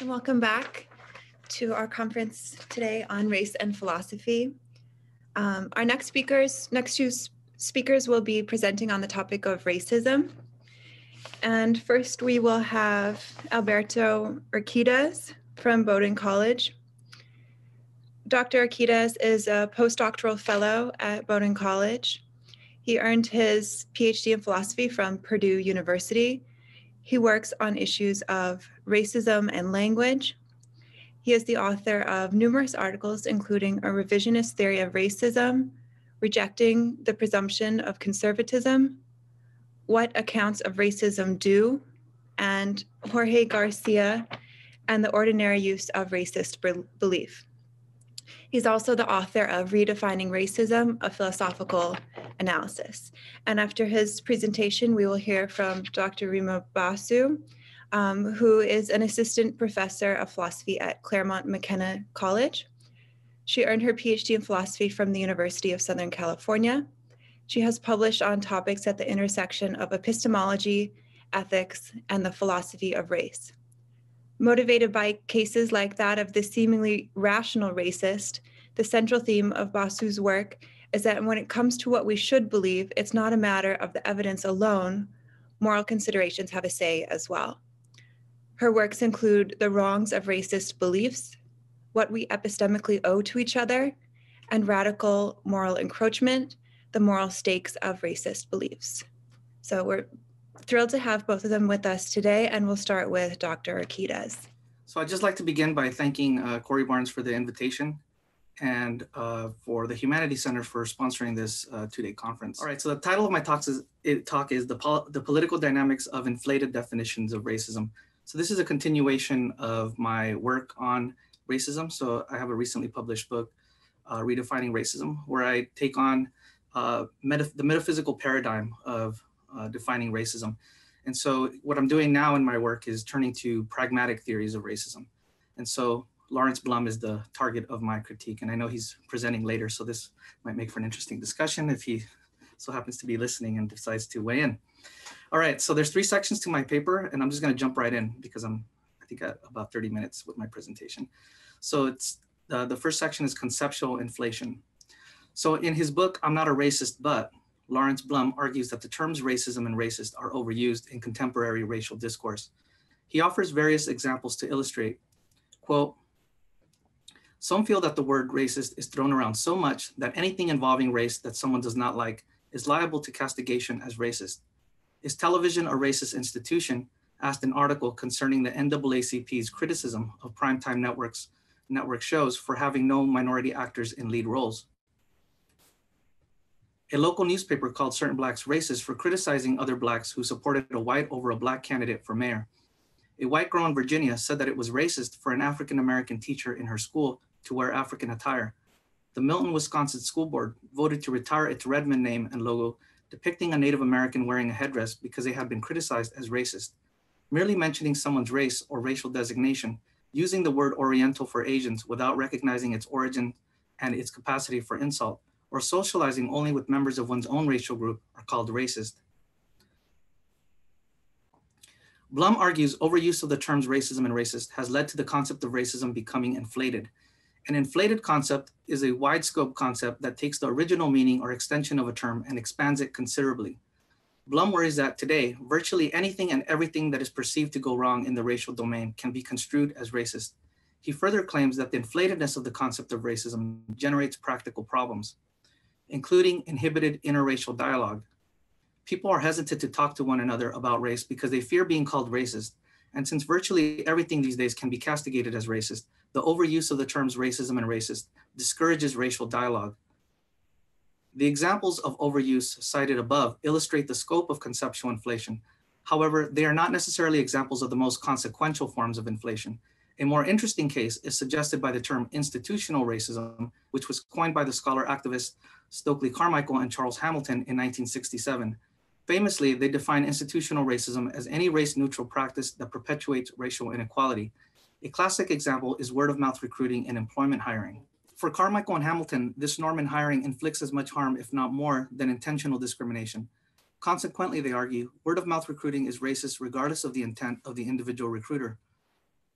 and welcome back to our conference today on race and philosophy. Um, our next speakers, next two speakers will be presenting on the topic of racism. And first we will have Alberto Urquidez from Bowdoin College. Dr. Urquidez is a postdoctoral fellow at Bowdoin College. He earned his PhD in philosophy from Purdue University he works on issues of racism and language. He is the author of numerous articles, including A Revisionist Theory of Racism, Rejecting the Presumption of Conservatism, What Accounts of Racism Do, and Jorge Garcia and the Ordinary Use of Racist Belief. He's also the author of Redefining Racism, a Philosophical Analysis. And after his presentation, we will hear from Dr. Rima Basu, um, who is an assistant professor of philosophy at Claremont McKenna College. She earned her PhD in philosophy from the University of Southern California. She has published on topics at the intersection of epistemology, ethics, and the philosophy of race. Motivated by cases like that of the seemingly rational racist, the central theme of Basu's work is that when it comes to what we should believe, it's not a matter of the evidence alone. Moral considerations have a say as well. Her works include the wrongs of racist beliefs, what we epistemically owe to each other, and radical moral encroachment, the moral stakes of racist beliefs. So we're thrilled to have both of them with us today, and we'll start with Dr. Urquidez. So I'd just like to begin by thanking uh, Corey Barnes for the invitation and uh, for the Humanities Center for sponsoring this uh, two-day conference. All right, so the title of my talk is, it, talk is the, Pol the Political Dynamics of Inflated Definitions of Racism. So this is a continuation of my work on racism. So I have a recently published book, uh, Redefining Racism, where I take on uh, meta the metaphysical paradigm of uh, defining racism. And so what I'm doing now in my work is turning to pragmatic theories of racism. And so Lawrence Blum is the target of my critique. And I know he's presenting later, so this might make for an interesting discussion if he so happens to be listening and decides to weigh in. All right, so there's three sections to my paper, and I'm just gonna jump right in because I'm, I think, at about 30 minutes with my presentation. So it's uh, the first section is conceptual inflation. So in his book, I'm not a racist, but Lawrence Blum argues that the terms racism and racist are overused in contemporary racial discourse. He offers various examples to illustrate, quote, some feel that the word racist is thrown around so much that anything involving race that someone does not like is liable to castigation as racist. Is television a racist institution? asked an article concerning the NAACP's criticism of primetime networks network shows for having no minority actors in lead roles a local newspaper called certain blacks racist for criticizing other blacks who supported a white over a black candidate for mayor. A white girl in Virginia said that it was racist for an African American teacher in her school to wear African attire. The Milton, Wisconsin School Board voted to retire its Redmen name and logo, depicting a Native American wearing a headdress because they had been criticized as racist. Merely mentioning someone's race or racial designation, using the word Oriental for Asians without recognizing its origin and its capacity for insult, or socializing only with members of one's own racial group are called racist. Blum argues overuse of the terms racism and racist has led to the concept of racism becoming inflated. An inflated concept is a wide scope concept that takes the original meaning or extension of a term and expands it considerably. Blum worries that today, virtually anything and everything that is perceived to go wrong in the racial domain can be construed as racist. He further claims that the inflatedness of the concept of racism generates practical problems including inhibited interracial dialogue. People are hesitant to talk to one another about race because they fear being called racist. And since virtually everything these days can be castigated as racist, the overuse of the terms racism and racist discourages racial dialogue. The examples of overuse cited above illustrate the scope of conceptual inflation. However, they are not necessarily examples of the most consequential forms of inflation. A more interesting case is suggested by the term institutional racism, which was coined by the scholar activist Stokely Carmichael and Charles Hamilton in 1967. Famously, they define institutional racism as any race neutral practice that perpetuates racial inequality. A classic example is word of mouth recruiting and employment hiring. For Carmichael and Hamilton, this norm in hiring inflicts as much harm, if not more, than intentional discrimination. Consequently, they argue, word of mouth recruiting is racist regardless of the intent of the individual recruiter.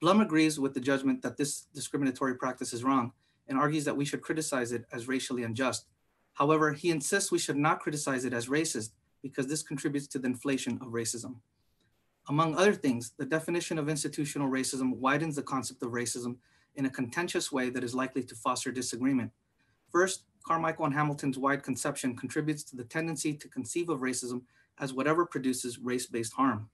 Blum agrees with the judgment that this discriminatory practice is wrong and argues that we should criticize it as racially unjust. However, he insists we should not criticize it as racist because this contributes to the inflation of racism. Among other things, the definition of institutional racism widens the concept of racism in a contentious way that is likely to foster disagreement. First, Carmichael and Hamilton's wide conception contributes to the tendency to conceive of racism as whatever produces race based harm.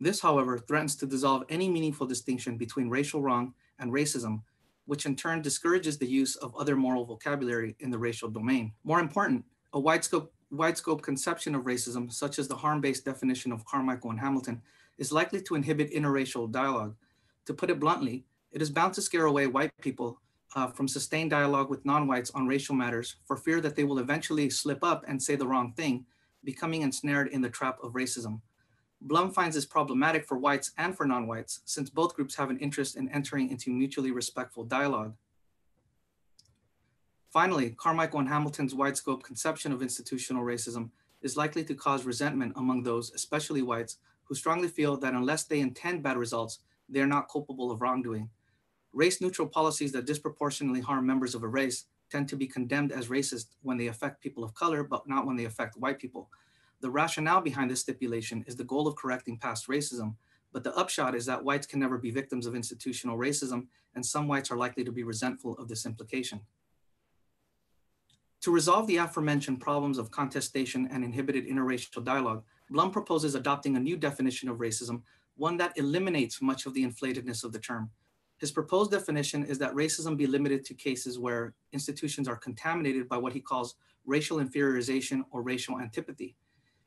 This, however, threatens to dissolve any meaningful distinction between racial wrong and racism, which in turn discourages the use of other moral vocabulary in the racial domain. More important, a wide scope, wide scope conception of racism, such as the harm based definition of Carmichael and Hamilton, is likely to inhibit interracial dialogue. To put it bluntly, it is bound to scare away white people uh, from sustained dialogue with non whites on racial matters for fear that they will eventually slip up and say the wrong thing, becoming ensnared in the trap of racism. Blum finds this problematic for whites and for non whites, since both groups have an interest in entering into mutually respectful dialogue. Finally, Carmichael and Hamilton's wide scope conception of institutional racism is likely to cause resentment among those, especially whites, who strongly feel that unless they intend bad results, they are not culpable of wrongdoing. Race neutral policies that disproportionately harm members of a race tend to be condemned as racist when they affect people of color, but not when they affect white people. The rationale behind this stipulation is the goal of correcting past racism, but the upshot is that whites can never be victims of institutional racism, and some whites are likely to be resentful of this implication. To resolve the aforementioned problems of contestation and inhibited interracial dialogue, Blum proposes adopting a new definition of racism, one that eliminates much of the inflatedness of the term. His proposed definition is that racism be limited to cases where institutions are contaminated by what he calls racial inferiorization or racial antipathy.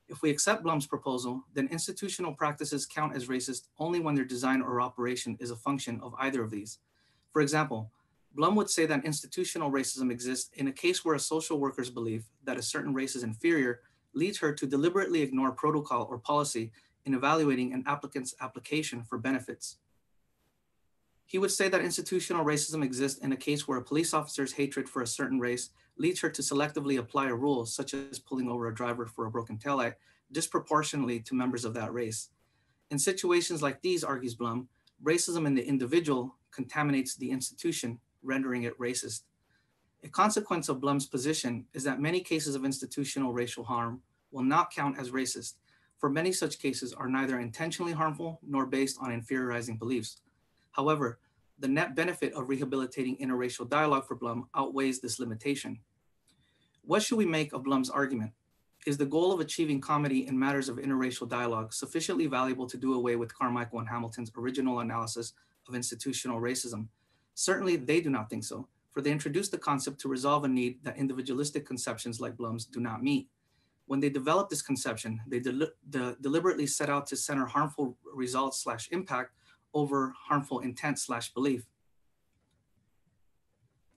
If we accept Blum's proposal, then institutional practices count as racist only when their design or operation is a function of either of these. For example, Blum would say that institutional racism exists in a case where a social worker's belief that a certain race is inferior leads her to deliberately ignore protocol or policy in evaluating an applicant's application for benefits. He would say that institutional racism exists in a case where a police officer's hatred for a certain race leads her to selectively apply a rule, such as pulling over a driver for a broken taillight, disproportionately to members of that race. In situations like these, argues Blum, racism in the individual contaminates the institution, rendering it racist. A consequence of Blum's position is that many cases of institutional racial harm will not count as racist, for many such cases are neither intentionally harmful nor based on inferiorizing beliefs. However, the net benefit of rehabilitating interracial dialogue for Blum outweighs this limitation. What should we make of Blum's argument? Is the goal of achieving comedy in matters of interracial dialogue sufficiently valuable to do away with Carmichael and Hamilton's original analysis of institutional racism? Certainly, they do not think so, for they introduced the concept to resolve a need that individualistic conceptions like Blum's do not meet. When they developed this conception, they de- de- deliberately set out to center harmful results slash impact over harmful intent slash belief.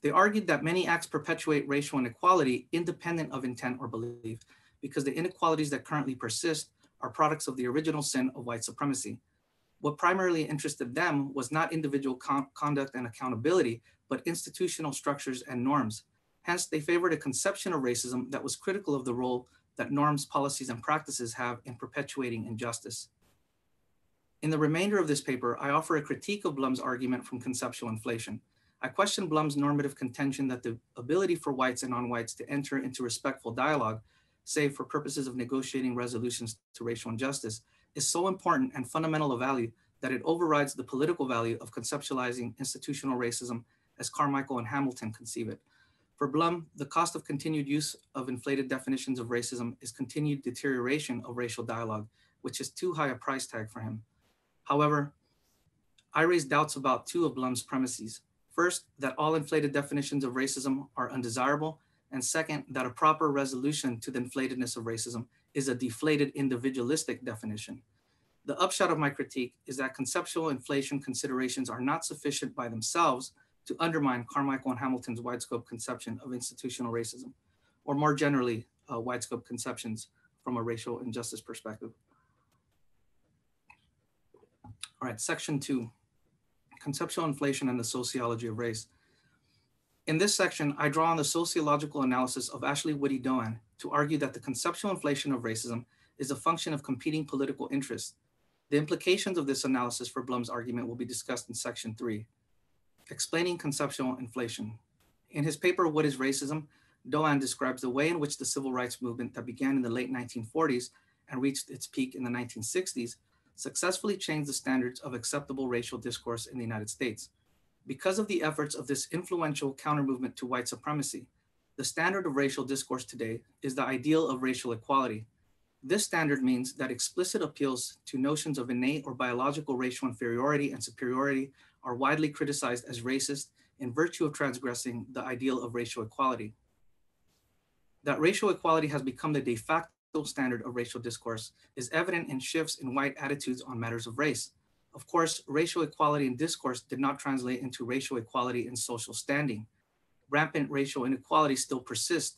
They argued that many acts perpetuate racial inequality independent of intent or belief because the inequalities that currently persist are products of the original sin of white supremacy. What primarily interested them was not individual con- conduct and accountability, but institutional structures and norms. Hence, they favored a conception of racism that was critical of the role that norms, policies, and practices have in perpetuating injustice. In the remainder of this paper, I offer a critique of Blum's argument from conceptual inflation. I question Blum's normative contention that the ability for whites and non-whites to enter into respectful dialogue, say for purposes of negotiating resolutions to racial injustice, is so important and fundamental a value that it overrides the political value of conceptualizing institutional racism as Carmichael and Hamilton conceive it. For Blum, the cost of continued use of inflated definitions of racism is continued deterioration of racial dialogue, which is too high a price tag for him. However, I raise doubts about two of Blum's premises. First, that all inflated definitions of racism are undesirable. And second, that a proper resolution to the inflatedness of racism is a deflated individualistic definition. The upshot of my critique is that conceptual inflation considerations are not sufficient by themselves to undermine Carmichael and Hamilton's wide scope conception of institutional racism, or more generally, uh, wide scope conceptions from a racial injustice perspective. All right, section two, conceptual inflation and the sociology of race. In this section, I draw on the sociological analysis of Ashley Woody Doane to argue that the conceptual inflation of racism is a function of competing political interests. The implications of this analysis for Blum's argument will be discussed in section three, explaining conceptual inflation. In his paper, What is Racism? Doane describes the way in which the civil rights movement that began in the late 1940s and reached its peak in the 1960s successfully changed the standards of acceptable racial discourse in the United States. Because of the efforts of this influential counter movement to white supremacy, the standard of racial discourse today is the ideal of racial equality. This standard means that explicit appeals to notions of innate or biological racial inferiority and superiority are widely criticized as racist in virtue of transgressing the ideal of racial equality. That racial equality has become the de facto standard of racial discourse is evident in shifts in white attitudes on matters of race. Of course, racial equality in discourse did not translate into racial equality in social standing. Rampant racial inequality still persists.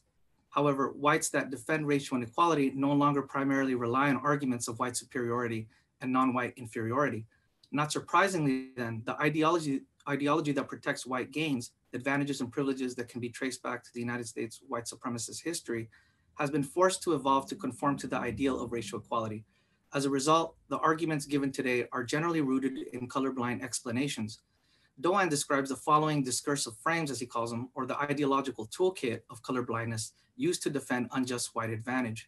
However, whites that defend racial inequality no longer primarily rely on arguments of white superiority and non-white inferiority. Not surprisingly, then, the ideology, ideology that protects white gains, advantages and privileges that can be traced back to the United States white supremacist history, has been forced to evolve to conform to the ideal of racial equality. As a result, the arguments given today are generally rooted in colorblind explanations. Doane describes the following discursive frames, as he calls them, or the ideological toolkit of colorblindness used to defend unjust white advantage.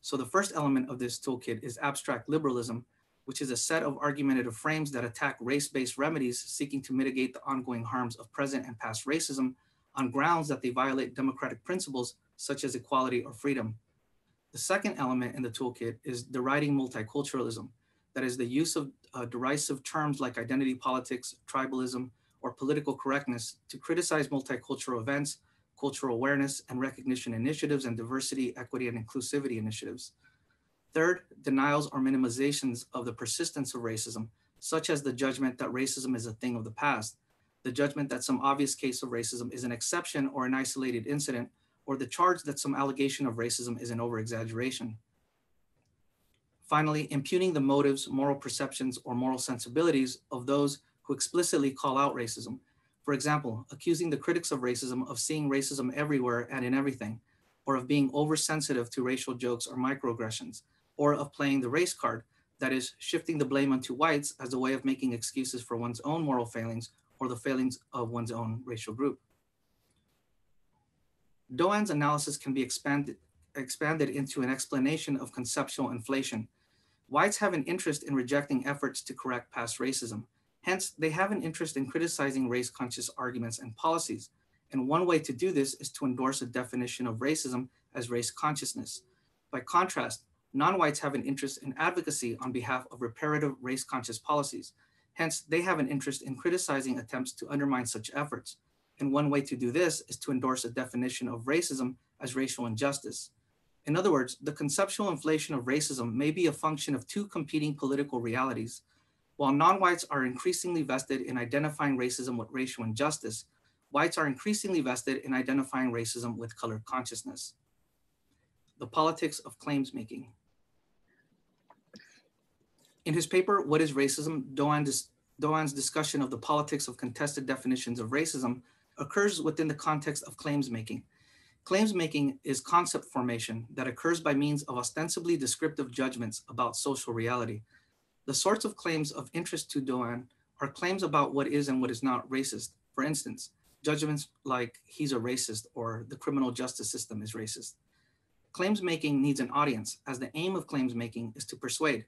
So the first element of this toolkit is abstract liberalism, which is a set of argumentative frames that attack race-based remedies seeking to mitigate the ongoing harms of present and past racism on grounds that they violate democratic principles such as equality or freedom. The second element in the toolkit is deriding multiculturalism, that is the use of uh, derisive terms like identity politics, tribalism, or political correctness to criticize multicultural events, cultural awareness and recognition initiatives, and diversity, equity, and inclusivity initiatives. Third, denials or minimizations of the persistence of racism, such as the judgment that racism is a thing of the past, the judgment that some obvious case of racism is an exception or an isolated incident, or the charge that some allegation of racism is an overexaggeration. Finally, impugning the motives, moral perceptions, or moral sensibilities of those who explicitly call out racism. For example, accusing the critics of racism of seeing racism everywhere and in everything, or of being oversensitive to racial jokes or microaggressions, or of playing the race card, that is, shifting the blame onto whites as a way of making excuses for one's own moral failings or the failings of one's own racial group. Doane's analysis can be expanded, expanded into an explanation of conceptual inflation. Whites have an interest in rejecting efforts to correct past racism. Hence, they have an interest in criticizing race conscious arguments and policies. And one way to do this is to endorse a definition of racism as race consciousness. By contrast, non whites have an interest in advocacy on behalf of reparative race conscious policies. Hence, they have an interest in criticizing attempts to undermine such efforts. And one way to do this is to endorse a definition of racism as racial injustice. In other words, the conceptual inflation of racism may be a function of two competing political realities. While non whites are increasingly vested in identifying racism with racial injustice, whites are increasingly vested in identifying racism with color consciousness. The politics of claims making. In his paper, What is Racism? Doane Doane's discussion of the politics of contested definitions of racism occurs within the context of claims making. Claims making is concept formation that occurs by means of ostensibly descriptive judgments about social reality. The sorts of claims of interest to Doane are claims about what is and what is not racist. For instance, judgments like he's a racist or the criminal justice system is racist. Claims making needs an audience, as the aim of claims making is to persuade.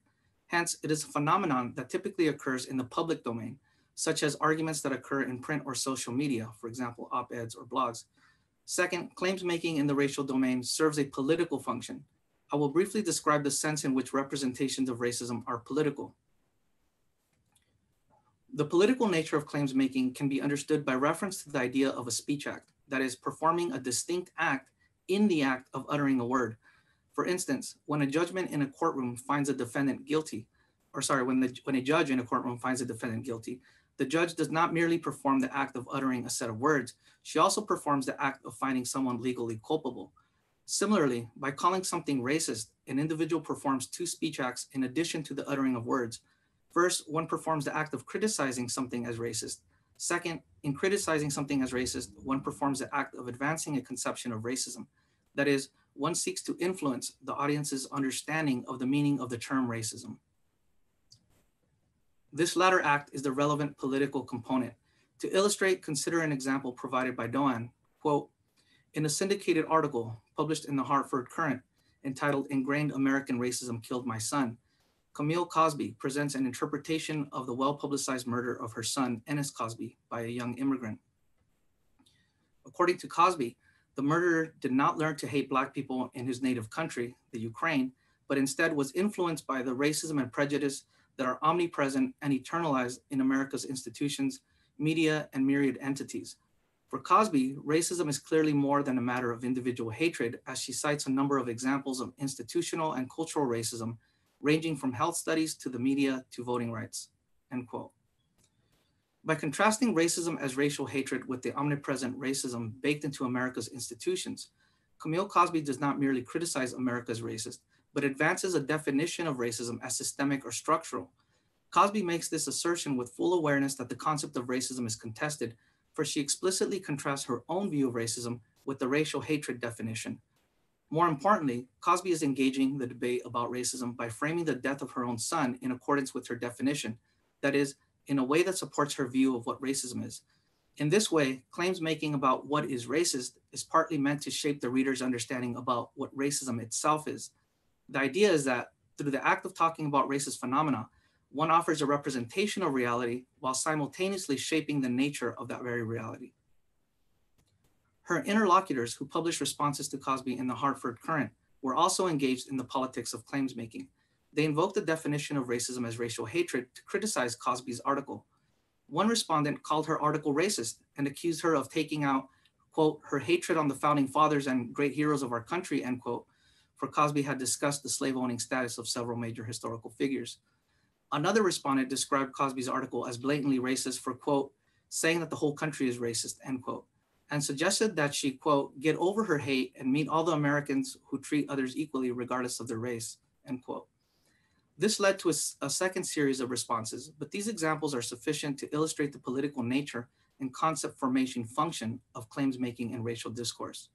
Hence, it is a phenomenon that typically occurs in the public domain, such as arguments that occur in print or social media, for example, op-eds or blogs. Second, claims making in the racial domain serves a political function. I will briefly describe the sense in which representations of racism are political. The political nature of claims making can be understood by reference to the idea of a speech act, that is, performing a distinct act in the act of uttering a word. For instance, when a judgment in a courtroom finds a defendant guilty, or sorry, when, the, when a judge in a courtroom finds a defendant guilty, the judge does not merely perform the act of uttering a set of words, she also performs the act of finding someone legally culpable. Similarly, by calling something racist, an individual performs two speech acts in addition to the uttering of words. First, one performs the act of criticizing something as racist. Second, in criticizing something as racist, one performs the act of advancing a conception of racism. That is, one seeks to influence the audience's understanding of the meaning of the term racism. This latter act is the relevant political component. To illustrate, consider an example provided by Doane, quote, in a syndicated article published in the Hartford Courant entitled Ingrained American Racism Killed My Son, Camille Cosby presents an interpretation of the well-publicized murder of her son, Ennis Cosby, by a young immigrant. According to Cosby, the murderer did not learn to hate Black people in his native country, the Ukraine, but instead was influenced by the racism and prejudice that are omnipresent and eternalized in America's institutions, media, and myriad entities. For Cosby, racism is clearly more than a matter of individual hatred, as she cites a number of examples of institutional and cultural racism, ranging from health studies to the media to voting rights, end quote. By contrasting racism as racial hatred with the omnipresent racism baked into America's institutions, Camille Cosby does not merely criticize America's racist, but advances a definition of racism as systemic or structural. Cosby makes this assertion with full awareness that the concept of racism is contested, for she explicitly contrasts her own view of racism with the racial hatred definition. More importantly, Cosby is engaging the debate about racism by framing the death of her own son in accordance with her definition, that is, in a way that supports her view of what racism is. In this way, claims making about what is racist is partly meant to shape the reader's understanding about what racism itself is, the idea is that through the act of talking about racist phenomena, one offers a representation of reality while simultaneously shaping the nature of that very reality. Her interlocutors who published responses to Cosby in the Hartford Courant were also engaged in the politics of claims making. They invoked the definition of racism as racial hatred to criticize Cosby's article. One respondent called her article racist and accused her of taking out, quote, her hatred on the founding fathers and great heroes of our country, end quote, for Cosby had discussed the slave owning status of several major historical figures. Another respondent described Cosby's article as blatantly racist for, quote, saying that the whole country is racist, end quote, and suggested that she, quote, get over her hate and meet all the Americans who treat others equally regardless of their race, end quote. This led to a, a second series of responses, but these examples are sufficient to illustrate the political nature and concept formation function of claims making and racial discourse.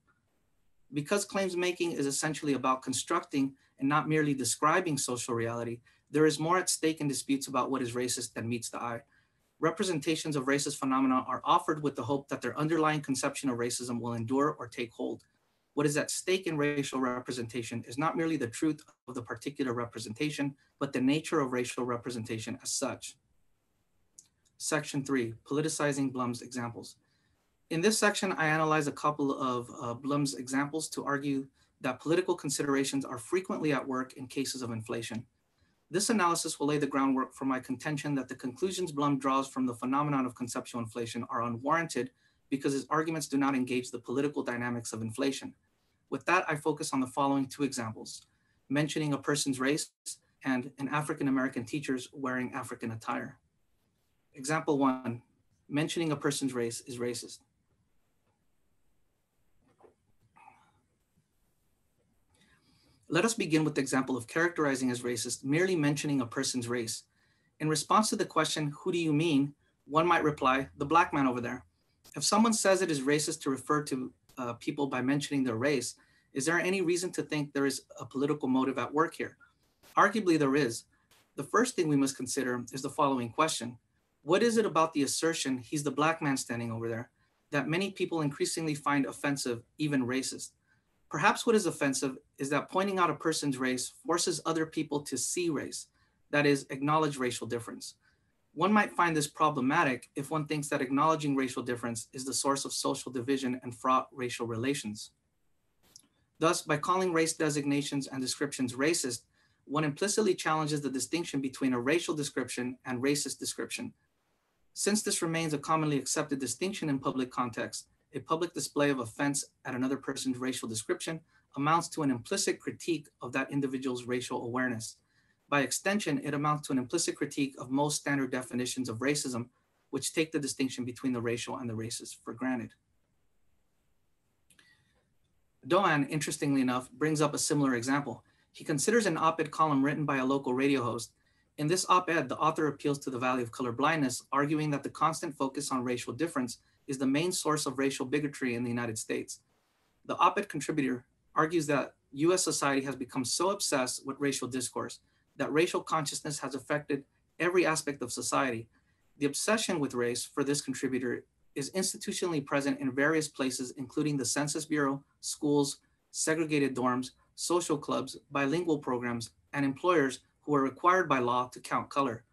Because claims making is essentially about constructing and not merely describing social reality, there is more at stake in disputes about what is racist than meets the eye. Representations of racist phenomena are offered with the hope that their underlying conception of racism will endure or take hold. What is at stake in racial representation is not merely the truth of the particular representation, but the nature of racial representation as such. Section three, politicizing Blum's examples. In this section, I analyze a couple of uh, Blum's examples to argue that political considerations are frequently at work in cases of inflation. This analysis will lay the groundwork for my contention that the conclusions Blum draws from the phenomenon of conceptual inflation are unwarranted because his arguments do not engage the political dynamics of inflation. With that, I focus on the following two examples, mentioning a person's race and an African-American teacher's wearing African attire. Example one, mentioning a person's race is racist. Let us begin with the example of characterizing as racist merely mentioning a person's race. In response to the question, who do you mean? One might reply, the black man over there. If someone says it is racist to refer to uh, people by mentioning their race, is there any reason to think there is a political motive at work here? Arguably there is. The first thing we must consider is the following question. What is it about the assertion, he's the black man standing over there, that many people increasingly find offensive, even racist? Perhaps what is offensive is that pointing out a person's race forces other people to see race, that is, acknowledge racial difference. One might find this problematic if one thinks that acknowledging racial difference is the source of social division and fraught racial relations. Thus, by calling race designations and descriptions racist, one implicitly challenges the distinction between a racial description and racist description. Since this remains a commonly accepted distinction in public context, a public display of offense at another person's racial description amounts to an implicit critique of that individual's racial awareness. By extension, it amounts to an implicit critique of most standard definitions of racism, which take the distinction between the racial and the racist for granted. Doane, interestingly enough, brings up a similar example. He considers an op-ed column written by a local radio host. In this op-ed, the author appeals to the value of color blindness, arguing that the constant focus on racial difference is the main source of racial bigotry in the United States. The op ed contributor argues that US society has become so obsessed with racial discourse that racial consciousness has affected every aspect of society. The obsession with race for this contributor is institutionally present in various places, including the Census Bureau, schools, segregated dorms, social clubs, bilingual programs, and employers who are required by law to count color.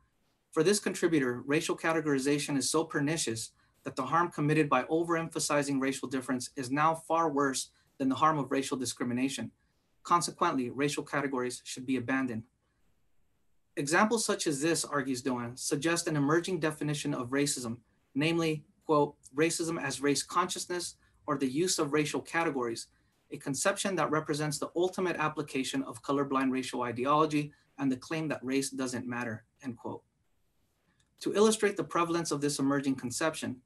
For this contributor, racial categorization is so pernicious that the harm committed by overemphasizing racial difference is now far worse than the harm of racial discrimination. Consequently, racial categories should be abandoned. Examples such as this, argues Doane, suggest an emerging definition of racism, namely, quote, racism as race consciousness or the use of racial categories, a conception that represents the ultimate application of colorblind racial ideology and the claim that race doesn't matter, end quote. To illustrate the prevalence of this emerging conception,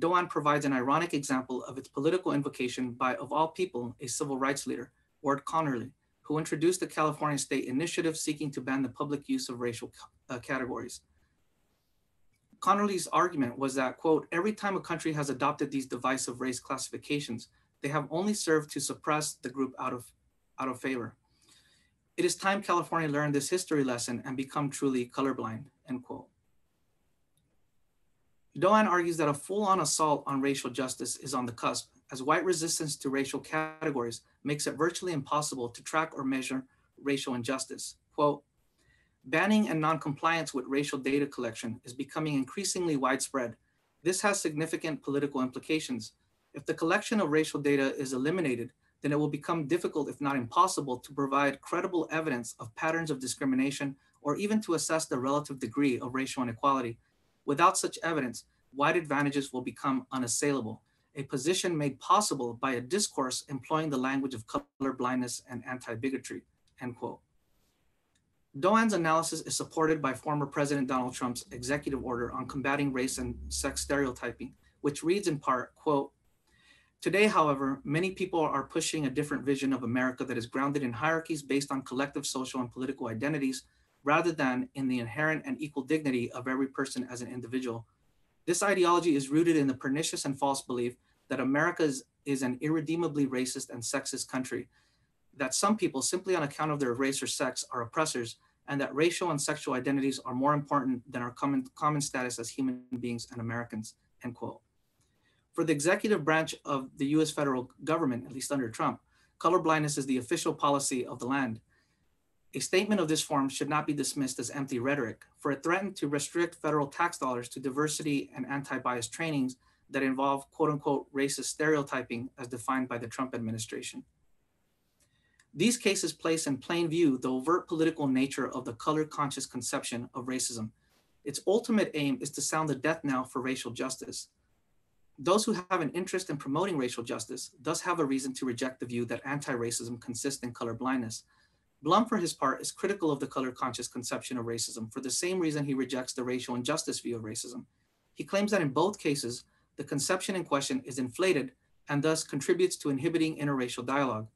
Doane provides an ironic example of its political invocation by, of all people, a civil rights leader, Ward Connerly, who introduced the California state initiative seeking to ban the public use of racial uh, categories. Connerly's argument was that, quote, every time a country has adopted these divisive race classifications, they have only served to suppress the group out of, out of favor. It is time California learned this history lesson and become truly colorblind, end quote. Doane argues that a full-on assault on racial justice is on the cusp, as white resistance to racial categories makes it virtually impossible to track or measure racial injustice. Quote, banning and noncompliance with racial data collection is becoming increasingly widespread. This has significant political implications. If the collection of racial data is eliminated, then it will become difficult, if not impossible, to provide credible evidence of patterns of discrimination or even to assess the relative degree of racial inequality. Without such evidence, white advantages will become unassailable a position made possible by a discourse employing the language of color blindness and anti-bigotry, end quote. Doane's analysis is supported by former President Donald Trump's executive order on combating race and sex stereotyping, which reads in part, quote, Today, however, many people are pushing a different vision of America that is grounded in hierarchies based on collective social and political identities rather than in the inherent and equal dignity of every person as an individual. This ideology is rooted in the pernicious and false belief that America is, is an irredeemably racist and sexist country, that some people, simply on account of their race or sex, are oppressors, and that racial and sexual identities are more important than our common, common status as human beings and Americans, end quote. For the executive branch of the US federal government, at least under Trump, colorblindness is the official policy of the land. A statement of this form should not be dismissed as empty rhetoric, for it threatened to restrict federal tax dollars to diversity and anti-bias trainings that involve quote unquote racist stereotyping as defined by the Trump administration. These cases place in plain view the overt political nature of the color conscious conception of racism. Its ultimate aim is to sound the death knell for racial justice. Those who have an interest in promoting racial justice thus have a reason to reject the view that anti racism consists in color blindness. Blum, for his part, is critical of the color conscious conception of racism for the same reason he rejects the racial injustice view of racism. He claims that in both cases, the conception in question is inflated and thus contributes to inhibiting interracial dialogue.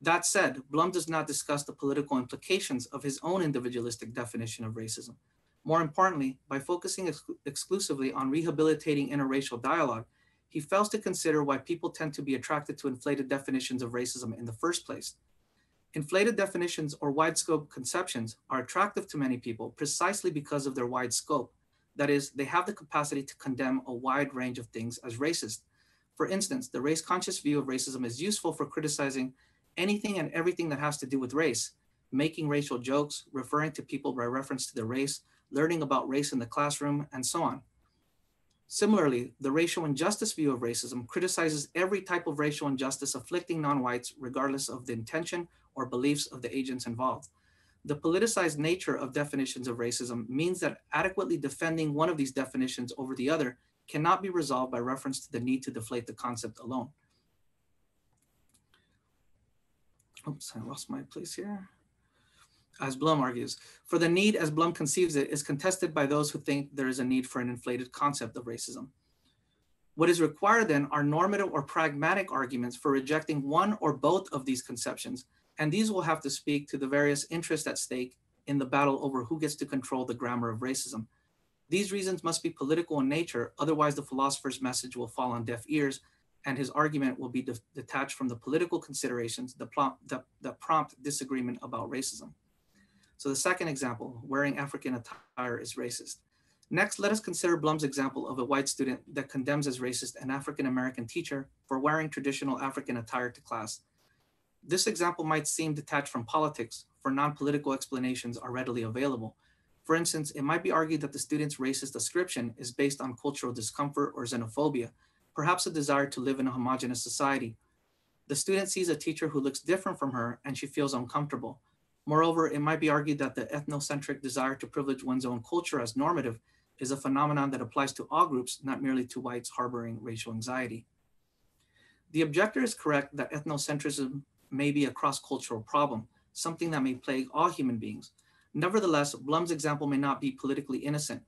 That said, Blum does not discuss the political implications of his own individualistic definition of racism. More importantly, by focusing ex exclusively on rehabilitating interracial dialogue, he fails to consider why people tend to be attracted to inflated definitions of racism in the first place. Inflated definitions or wide scope conceptions are attractive to many people precisely because of their wide scope that is, they have the capacity to condemn a wide range of things as racist. For instance, the race conscious view of racism is useful for criticizing anything and everything that has to do with race, making racial jokes, referring to people by reference to their race, learning about race in the classroom, and so on. Similarly, the racial injustice view of racism criticizes every type of racial injustice afflicting non whites, regardless of the intention or beliefs of the agents involved. The politicized nature of definitions of racism means that adequately defending one of these definitions over the other cannot be resolved by reference to the need to deflate the concept alone. Oops, I lost my place here. As Blum argues, for the need as Blum conceives it is contested by those who think there is a need for an inflated concept of racism. What is required then are normative or pragmatic arguments for rejecting one or both of these conceptions and these will have to speak to the various interests at stake in the battle over who gets to control the grammar of racism. These reasons must be political in nature, otherwise, the philosopher's message will fall on deaf ears and his argument will be de- detached from the political considerations that, that, that prompt disagreement about racism. So the second example, wearing African attire is racist. Next, let us consider Blum's example of a white student that condemns as racist an African American teacher for wearing traditional African attire to class. This example might seem detached from politics, for non-political explanations are readily available. For instance, it might be argued that the student's racist description is based on cultural discomfort or xenophobia, perhaps a desire to live in a homogenous society. The student sees a teacher who looks different from her and she feels uncomfortable. Moreover, it might be argued that the ethnocentric desire to privilege one's own culture as normative is a phenomenon that applies to all groups, not merely to whites harboring racial anxiety. The objector is correct that ethnocentrism may be a cross-cultural problem, something that may plague all human beings. Nevertheless, Blum's example may not be politically innocent.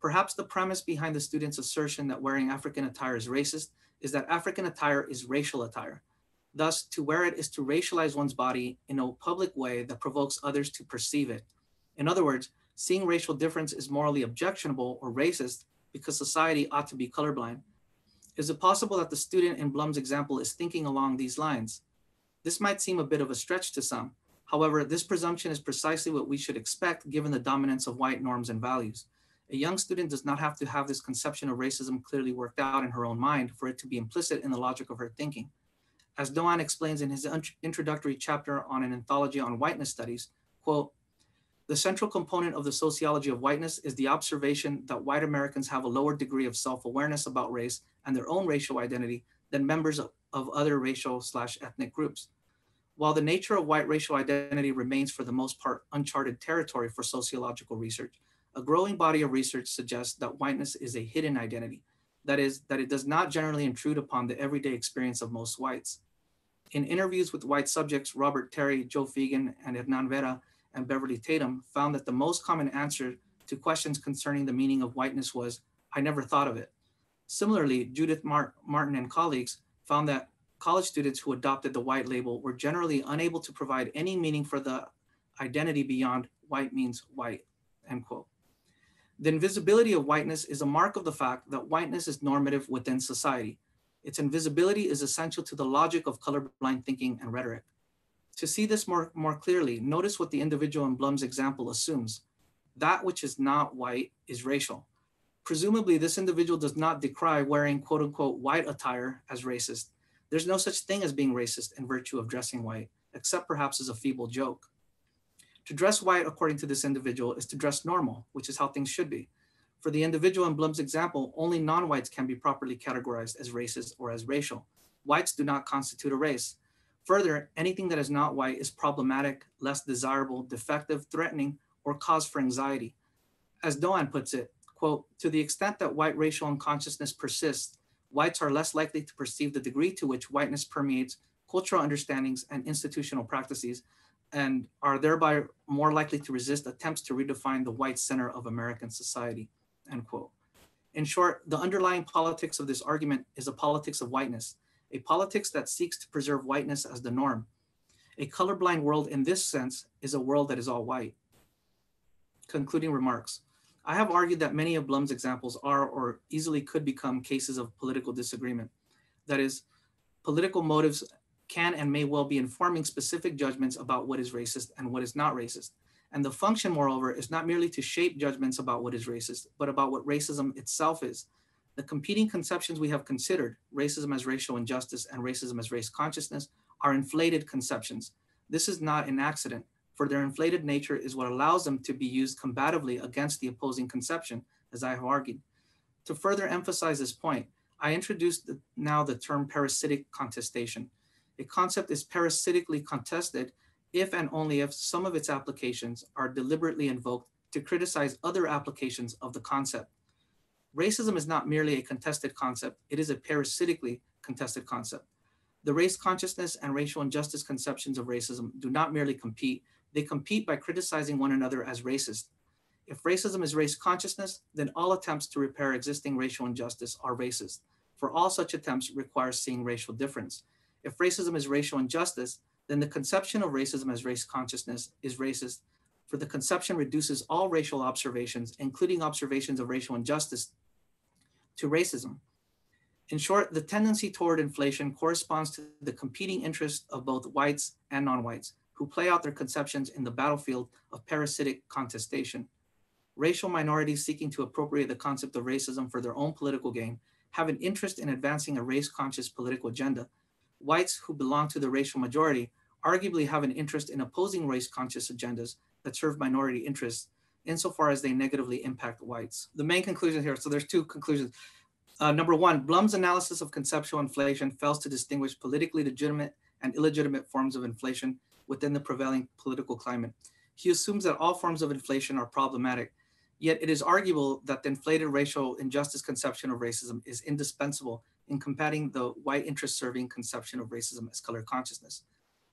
Perhaps the premise behind the student's assertion that wearing African attire is racist is that African attire is racial attire. Thus, to wear it is to racialize one's body in a public way that provokes others to perceive it. In other words, seeing racial difference is morally objectionable or racist because society ought to be colorblind. Is it possible that the student in Blum's example is thinking along these lines? This might seem a bit of a stretch to some, However, this presumption is precisely what we should expect given the dominance of white norms and values. A young student does not have to have this conception of racism clearly worked out in her own mind for it to be implicit in the logic of her thinking. As Doane explains in his introductory chapter on an anthology on whiteness studies, quote, the central component of the sociology of whiteness is the observation that white Americans have a lower degree of self-awareness about race and their own racial identity than members of, of other racial slash ethnic groups. While the nature of white racial identity remains for the most part uncharted territory for sociological research, a growing body of research suggests that whiteness is a hidden identity. That is, that it does not generally intrude upon the everyday experience of most whites. In interviews with white subjects, Robert Terry, Joe Feagin, and Hernan Vera and Beverly Tatum found that the most common answer to questions concerning the meaning of whiteness was, I never thought of it. Similarly, Judith Martin and colleagues found that college students who adopted the white label were generally unable to provide any meaning for the identity beyond white means white, end quote. The invisibility of whiteness is a mark of the fact that whiteness is normative within society. Its invisibility is essential to the logic of colorblind thinking and rhetoric. To see this more, more clearly, notice what the individual in Blum's example assumes. That which is not white is racial. Presumably, this individual does not decry wearing quote unquote white attire as racist. There's no such thing as being racist in virtue of dressing white, except perhaps as a feeble joke. To dress white, according to this individual, is to dress normal, which is how things should be. For the individual in Blum's example, only non-whites can be properly categorized as racist or as racial. Whites do not constitute a race. Further, anything that is not white is problematic, less desirable, defective, threatening, or cause for anxiety. As Doane puts it, quote, to the extent that white racial unconsciousness persists, whites are less likely to perceive the degree to which whiteness permeates cultural understandings and institutional practices, and are thereby more likely to resist attempts to redefine the white center of American society, end quote. In short, the underlying politics of this argument is a politics of whiteness, a politics that seeks to preserve whiteness as the norm. A colorblind world in this sense is a world that is all white. Concluding remarks. I have argued that many of Blum's examples are or easily could become cases of political disagreement. That is, political motives can and may well be informing specific judgments about what is racist and what is not racist. And the function, moreover, is not merely to shape judgments about what is racist, but about what racism itself is. The competing conceptions we have considered, racism as racial injustice and racism as race consciousness, are inflated conceptions. This is not an accident for their inflated nature is what allows them to be used combatively against the opposing conception, as I have argued. To further emphasize this point, I introduced the, now the term parasitic contestation. A concept is parasitically contested if and only if some of its applications are deliberately invoked to criticize other applications of the concept. Racism is not merely a contested concept, it is a parasitically contested concept. The race consciousness and racial injustice conceptions of racism do not merely compete, they compete by criticizing one another as racist. If racism is race consciousness, then all attempts to repair existing racial injustice are racist, for all such attempts require seeing racial difference. If racism is racial injustice, then the conception of racism as race consciousness is racist, for the conception reduces all racial observations, including observations of racial injustice, to racism. In short, the tendency toward inflation corresponds to the competing interests of both whites and non-whites, who play out their conceptions in the battlefield of parasitic contestation. Racial minorities seeking to appropriate the concept of racism for their own political gain have an interest in advancing a race conscious political agenda. Whites who belong to the racial majority arguably have an interest in opposing race conscious agendas that serve minority interests insofar as they negatively impact whites. The main conclusion here, so there's two conclusions. Uh, number one, Blum's analysis of conceptual inflation fails to distinguish politically legitimate and illegitimate forms of inflation within the prevailing political climate. He assumes that all forms of inflation are problematic, yet it is arguable that the inflated racial injustice conception of racism is indispensable in combating the white interest serving conception of racism as color consciousness.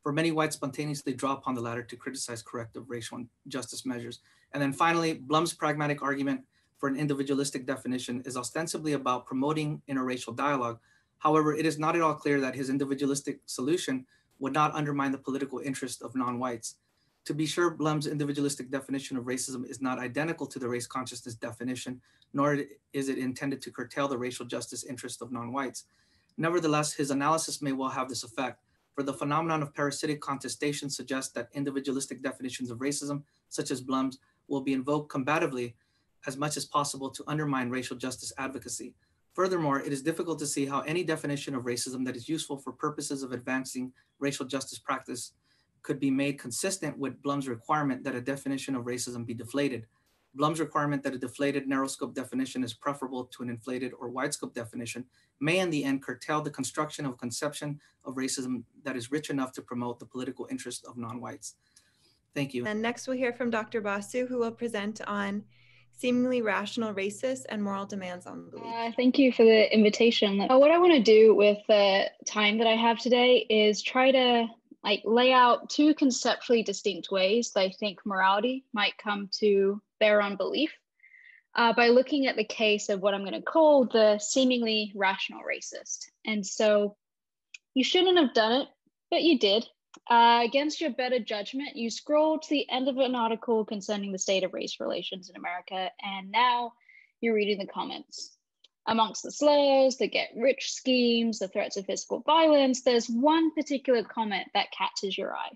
For many whites spontaneously draw upon the latter to criticize corrective racial justice measures. And then finally, Blum's pragmatic argument for an individualistic definition is ostensibly about promoting interracial dialogue. However, it is not at all clear that his individualistic solution would not undermine the political interest of non-whites. To be sure, Blum's individualistic definition of racism is not identical to the race consciousness definition, nor is it intended to curtail the racial justice interest of non-whites. Nevertheless, his analysis may well have this effect, for the phenomenon of parasitic contestation suggests that individualistic definitions of racism, such as Blum's, will be invoked combatively as much as possible to undermine racial justice advocacy. Furthermore, it is difficult to see how any definition of racism that is useful for purposes of advancing racial justice practice could be made consistent with Blum's requirement that a definition of racism be deflated. Blum's requirement that a deflated narrow scope definition is preferable to an inflated or wide scope definition may in the end curtail the construction of a conception of racism that is rich enough to promote the political interest of non-whites. Thank you. And next we'll hear from Dr. Basu, who will present on seemingly rational racist and moral demands on belief. Uh, thank you for the invitation. Uh, what I want to do with the time that I have today is try to like lay out two conceptually distinct ways that I think morality might come to bear on belief uh, by looking at the case of what I'm going to call the seemingly rational racist. And so you shouldn't have done it, but you did. Uh, against your better judgment, you scroll to the end of an article concerning the state of race relations in America, and now you're reading the comments. Amongst the slurs, the get rich schemes, the threats of physical violence, there's one particular comment that catches your eye.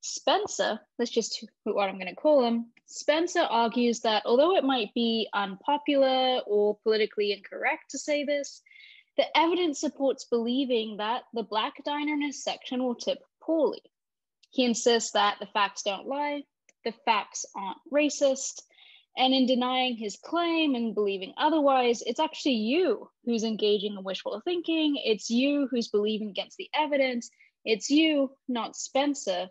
Spencer, that's just what I'm going to call him, Spencer argues that although it might be unpopular or politically incorrect to say this, the evidence supports believing that the black diner in his section will tip He insists that the facts don't lie, the facts aren't racist, and in denying his claim and believing otherwise, it's actually you who's engaging in wishful thinking. It's you who's believing against the evidence. It's you, not Spencer,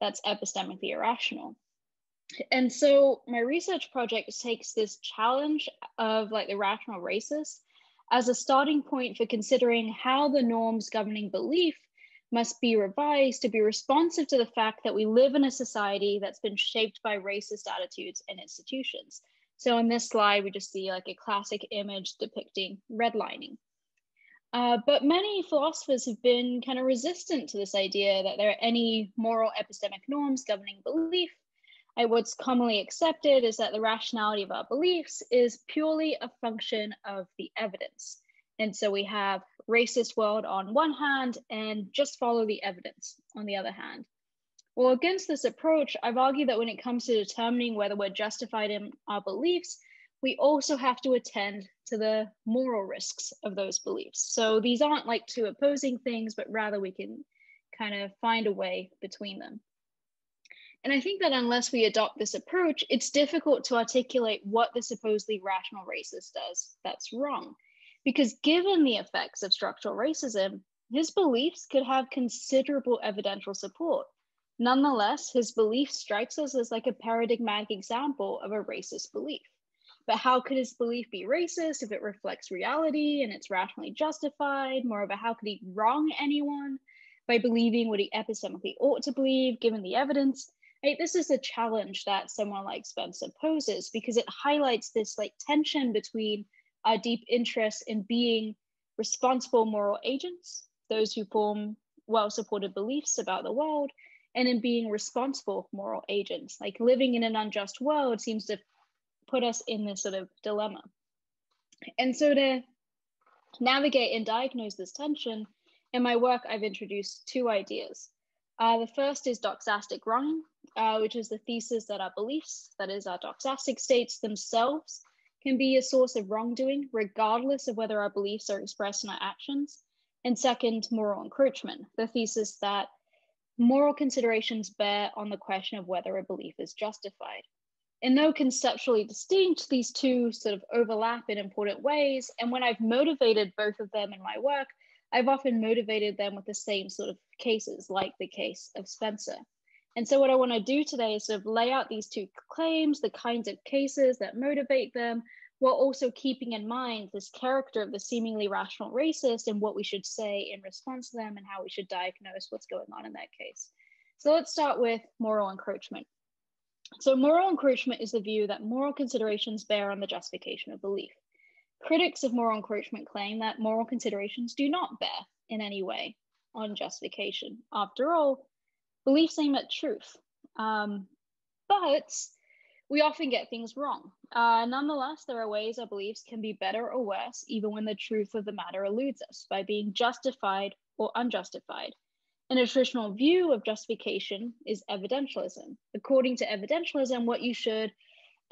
that's epistemically irrational. And so my research project takes this challenge of like the rational racist as a starting point for considering how the norms governing belief must be revised to be responsive to the fact that we live in a society that's been shaped by racist attitudes and institutions. So in this slide, we just see like a classic image depicting redlining. Uh, but many philosophers have been kind of resistant to this idea that there are any moral epistemic norms governing belief. And what's commonly accepted is that the rationality of our beliefs is purely a function of the evidence. And so we have racist world on one hand and just follow the evidence on the other hand. Well, against this approach, I've argued that when it comes to determining whether we're justified in our beliefs, we also have to attend to the moral risks of those beliefs. So these aren't like two opposing things, but rather we can kind of find a way between them. And I think that unless we adopt this approach, it's difficult to articulate what the supposedly rational racist does that's wrong. Because given the effects of structural racism, his beliefs could have considerable evidential support. Nonetheless, his belief strikes us as like a paradigmatic example of a racist belief. But how could his belief be racist if it reflects reality and it's rationally justified? Moreover, how could he wrong anyone by believing what he epistemically ought to believe given the evidence? Right? This is a challenge that someone like Spencer poses because it highlights this like tension between our deep interest in being responsible moral agents, those who form well supported beliefs about the world, and in being responsible moral agents. Like living in an unjust world seems to put us in this sort of dilemma. And so to navigate and diagnose this tension, in my work, I've introduced two ideas. Uh, the first is doxastic wronging, uh, which is the thesis that our beliefs, that is, our doxastic states themselves, can be a source of wrongdoing, regardless of whether our beliefs are expressed in our actions. And second, moral encroachment, the thesis that moral considerations bear on the question of whether a belief is justified. And though conceptually distinct, these two sort of overlap in important ways. And when I've motivated both of them in my work, I've often motivated them with the same sort of cases, like the case of Spencer. And so, what I want to do today is sort of lay out these two claims, the kinds of cases that motivate them, while also keeping in mind this character of the seemingly rational racist and what we should say in response to them and how we should diagnose what's going on in that case. So, let's start with moral encroachment. So, moral encroachment is the view that moral considerations bear on the justification of belief. Critics of moral encroachment claim that moral considerations do not bear in any way on justification. After all, beliefs aim at truth. Um, but we often get things wrong. Uh, nonetheless, there are ways our beliefs can be better or worse, even when the truth of the matter eludes us, by being justified or unjustified. And a traditional view of justification is evidentialism. According to evidentialism, what you should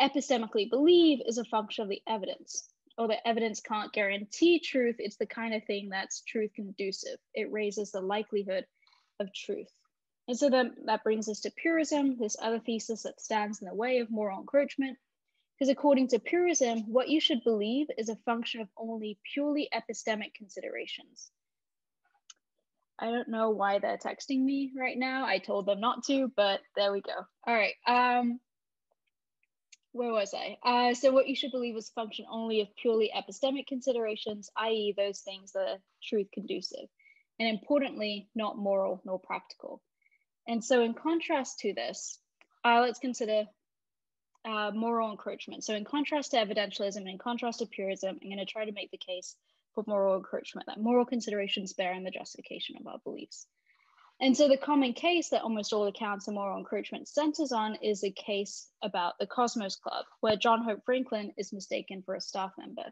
epistemically believe is a function of the evidence the evidence can't guarantee truth, it's the kind of thing that's truth conducive. It raises the likelihood of truth. And so then that brings us to purism, this other thesis that stands in the way of moral encroachment. Because according to purism, what you should believe is a function of only purely epistemic considerations. I don't know why they're texting me right now. I told them not to, but there we go. All right. Um, where was I? Uh, so what you should believe is a function only of purely epistemic considerations, i.e. those things that are truth conducive, and importantly, not moral nor practical. And so in contrast to this, uh, let's consider uh, moral encroachment. So in contrast to evidentialism and in contrast to purism, I'm gonna try to make the case for moral encroachment, that moral considerations bear in the justification of our beliefs. And so the common case that almost all accounts of moral encroachment centers on is a case about the Cosmos Club, where John Hope Franklin is mistaken for a staff member.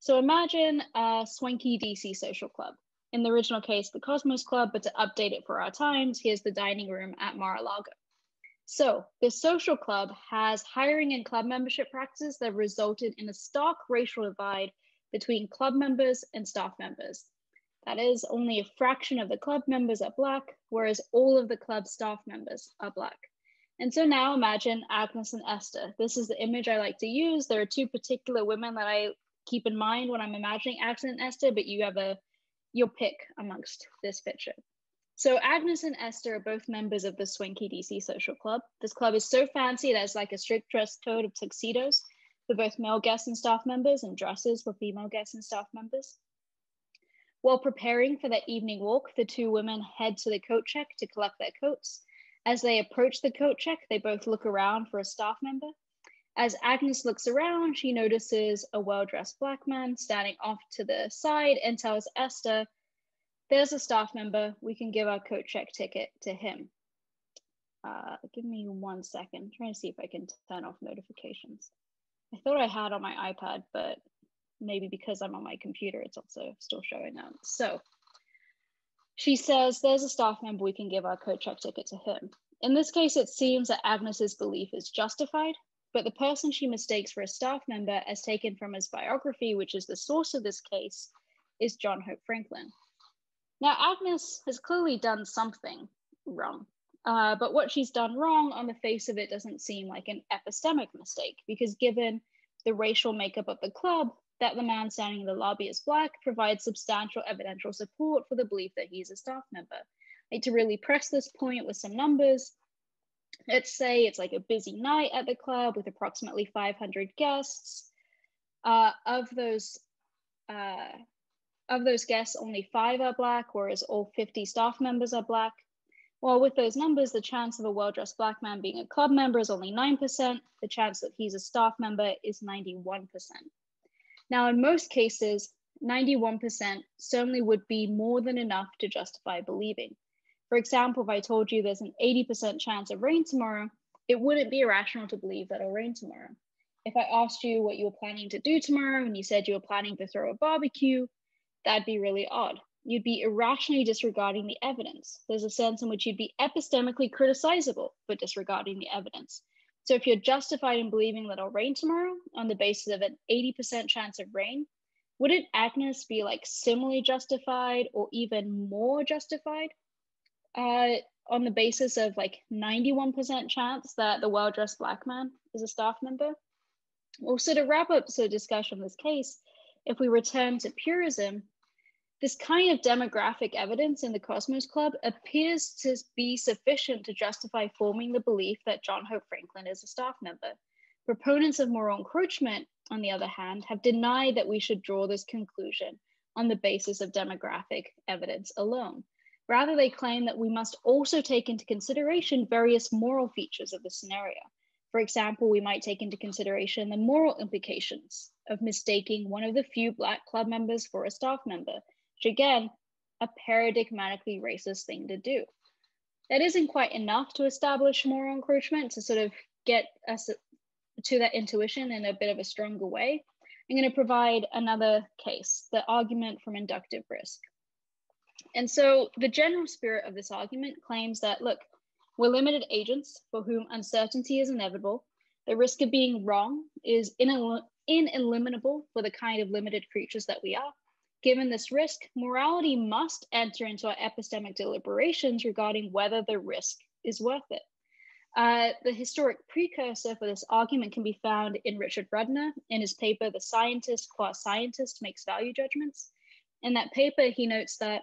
So imagine a swanky DC social club. In the original case, the Cosmos Club, but to update it for our times, here's the dining room at Mar-a-Lago. So the social club has hiring and club membership practices that resulted in a stark racial divide between club members and staff members. That is, only a fraction of the club members are Black, whereas all of the club staff members are Black. And so now imagine Agnes and Esther. This is the image I like to use. There are two particular women that I keep in mind when I'm imagining Agnes and Esther, but you have a your pick amongst this picture. So Agnes and Esther are both members of the Swanky DC Social Club. This club is so fancy that it's like a strict dress code of tuxedos for both male guests and staff members and dresses for female guests and staff members. While preparing for their evening walk, the two women head to the coat check to collect their coats. As they approach the coat check, they both look around for a staff member. As Agnes looks around, she notices a well dressed black man standing off to the side and tells Esther, There's a staff member. We can give our coat check ticket to him. Uh, give me one second. I'm trying to see if I can turn off notifications. I thought I had on my iPad, but maybe because I'm on my computer, it's also still showing up. So she says there's a staff member we can give our coat check ticket to him. In this case, it seems that Agnes's belief is justified, but the person she mistakes for a staff member, as taken from his biography, which is the source of this case, is John Hope Franklin. Now, Agnes has clearly done something wrong, uh, but what she's done wrong on the face of it doesn't seem like an epistemic mistake, because given the racial makeup of the club, that the man standing in the lobby is black provides substantial evidential support for the belief that he's a staff member. Need to really press this point with some numbers. Let's say it's like a busy night at the club with approximately 500 guests. Uh, of those, uh, of those guests, only five are black, whereas all 50 staff members are black. Well, with those numbers, the chance of a well-dressed black man being a club member is only 9%. The chance that he's a staff member is 91%. Now, in most cases, 91% certainly would be more than enough to justify believing. For example, if I told you there's an 80% chance of rain tomorrow, it wouldn't be irrational to believe that it'll rain tomorrow. If I asked you what you were planning to do tomorrow and you said you were planning to throw a barbecue, that'd be really odd. you'd be irrationally disregarding the evidence. There's a sense in which you'd be epistemically criticizable for disregarding the evidence. So if you're justified in believing that it'll rain tomorrow on the basis of an 80% chance of rain, wouldn't Agnes be like similarly justified or even more justified uh, on the basis of like 91% chance that the well-dressed black man is a staff member? Also, to wrap up the discussion of this case, if we return to purism, this kind of demographic evidence in the Cosmos Club appears to be sufficient to justify forming the belief that John Hope Franklin is a staff member. Proponents of moral encroachment, on the other hand, have denied that we should draw this conclusion on the basis of demographic evidence alone. Rather, they claim that we must also take into consideration various moral features of the scenario. For example, we might take into consideration the moral implications of mistaking one of the few Black club members for a staff member which again, a paradigmatically racist thing to do. That isn't quite enough to establish moral encroachment to sort of get us to that intuition in a bit of a stronger way. I'm going to provide another case, the argument from inductive risk. And so the general spirit of this argument claims that, look, we're limited agents for whom uncertainty is inevitable. The risk of being wrong is ineliminable for the kind of limited creatures that we are. Given this risk, morality must enter into our epistemic deliberations regarding whether the risk is worth it. Uh, the historic precursor for this argument can be found in Richard Rudner in his paper, The Scientist qua Scientist Makes Value Judgments. In that paper, he notes that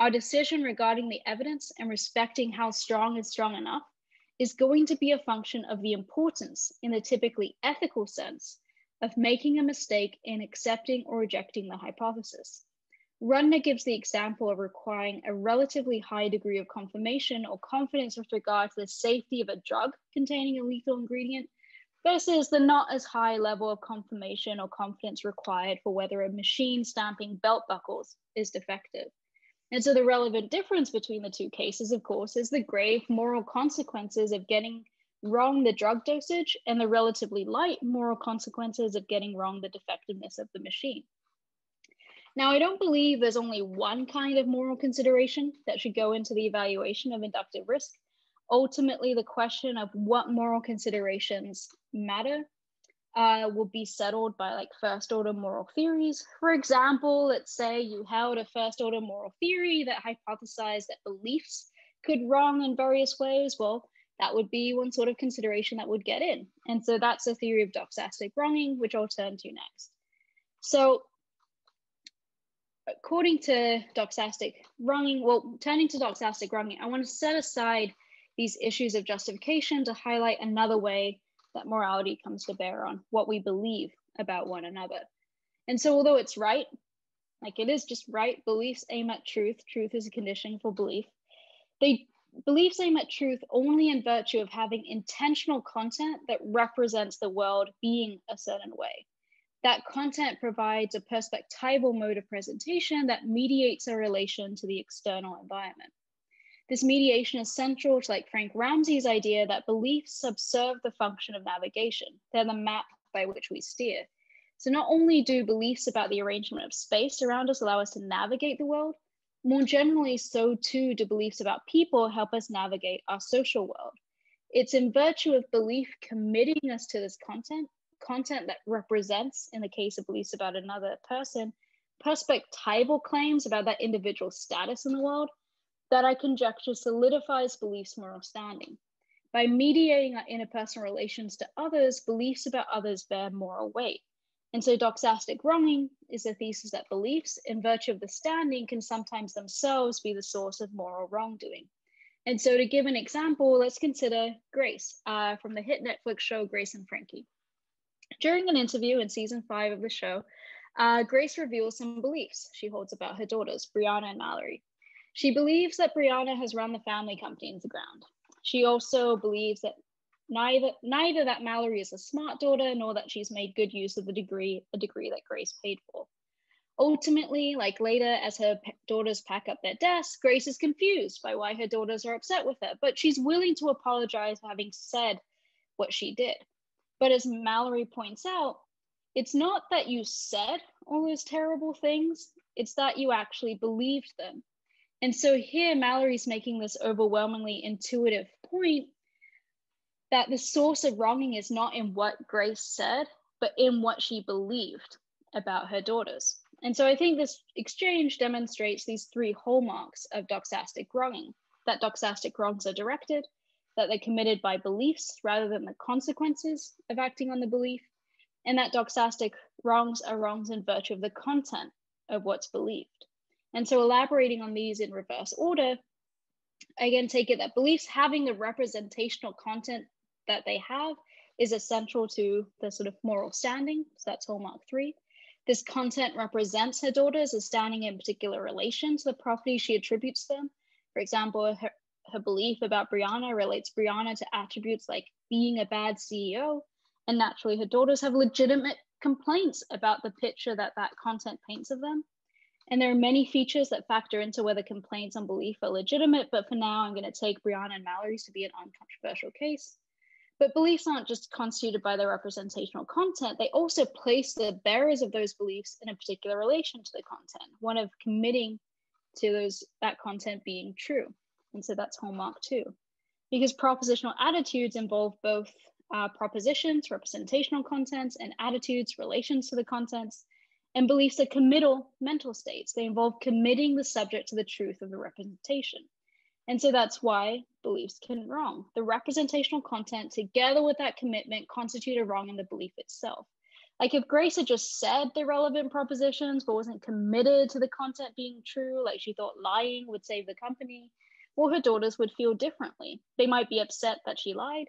our decision regarding the evidence and respecting how strong is strong enough is going to be a function of the importance, in the typically ethical sense, of making a mistake in accepting or rejecting the hypothesis. Rudner gives the example of requiring a relatively high degree of confirmation or confidence with regard to the safety of a drug containing a lethal ingredient versus the not as high level of confirmation or confidence required for whether a machine stamping belt buckles is defective. And so the relevant difference between the two cases, of course, is the grave moral consequences of getting wrong the drug dosage and the relatively light moral consequences of getting wrong the defectiveness of the machine. Now, I don't believe there's only one kind of moral consideration that should go into the evaluation of inductive risk. Ultimately, the question of what moral considerations matter uh, will be settled by like first order moral theories. For example, let's say you held a first order moral theory that hypothesized that beliefs could wrong in various ways. Well, that would be one sort of consideration that would get in. And so that's a theory of doxastic wronging, which I'll turn to next. So according to doxastic wronging, well, turning to doxastic wronging, I want to set aside these issues of justification to highlight another way that morality comes to bear on what we believe about one another. And so although it's right, like it is just right, beliefs aim at truth, truth is a condition for belief, they beliefs aim at truth only in virtue of having intentional content that represents the world being a certain way. That content provides a perspectival mode of presentation that mediates a relation to the external environment. This mediation is central to like Frank Ramsey's idea that beliefs subserve the function of navigation. They're the map by which we steer. So not only do beliefs about the arrangement of space around us allow us to navigate the world, more generally, so too do beliefs about people help us navigate our social world. It's in virtue of belief committing us to this content, content that represents, in the case of beliefs about another person, perspectival claims about that individual's status in the world, that I conjecture solidifies beliefs' moral standing. By mediating our interpersonal relations to others, beliefs about others bear moral weight. And so doxastic wronging is the thesis that beliefs, in virtue of the standing, can sometimes themselves be the source of moral wrongdoing. And so to give an example, let's consider Grace uh, from the hit Netflix show Grace and Frankie. During an interview in season five of the show, uh, Grace reveals some beliefs she holds about her daughters, Brianna and Mallory. She believes that Brianna has run the family company into the ground. She also believes that neither neither that Mallory is a smart daughter nor that she's made good use of the degree a degree that Grace paid for. Ultimately, like later, as her daughters pack up their desks, Grace is confused by why her daughters are upset with her, but she's willing to apologize for having said what she did. But as Mallory points out, it's not that you said all those terrible things, it's that you actually believed them. And so here, Mallory's making this overwhelmingly intuitive point that the source of wronging is not in what Grace said, but in what she believed about her daughters. And so I think this exchange demonstrates these three hallmarks of doxastic wronging that doxastic wrongs are directed, that they're committed by beliefs rather than the consequences of acting on the belief, and that doxastic wrongs are wrongs in virtue of the content of what's believed. And so, elaborating on these in reverse order, I again take it that beliefs having the representational content that they have is essential to the sort of moral standing. So that's hallmark three. This content represents her daughters as standing in particular relation to the property she attributes them. For example, her, her belief about Brianna relates Brianna to attributes like being a bad CEO. And naturally, her daughters have legitimate complaints about the picture that that content paints of them. And there are many features that factor into whether complaints on belief are legitimate. But for now, I'm going to take Brianna and Mallory's to be an uncontroversial case. But beliefs aren't just constituted by their representational content, they also place the bearers of those beliefs in a particular relation to the content, one of committing to those that content being true. And so that's hallmark two. Because propositional attitudes involve both uh, propositions, representational contents, and attitudes, relations to the contents. And beliefs are committal mental states. They involve committing the subject to the truth of the representation. And so that's why beliefs can wrong. The representational content, together with that commitment, constitute a wrong in the belief itself. Like if Grace had just said the relevant propositions, but wasn't committed to the content being true, like she thought lying would save the company, well, her daughters would feel differently. They might be upset that she lied.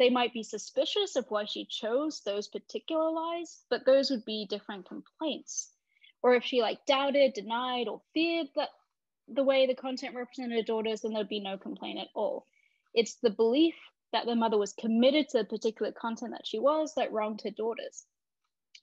They might be suspicious of why she chose those particular lies, but those would be different complaints. Or if she like doubted, denied, or feared that the way the content represented her daughters, then there'd be no complaint at all. It's the belief that the mother was committed to the particular content that she was that wronged her daughters.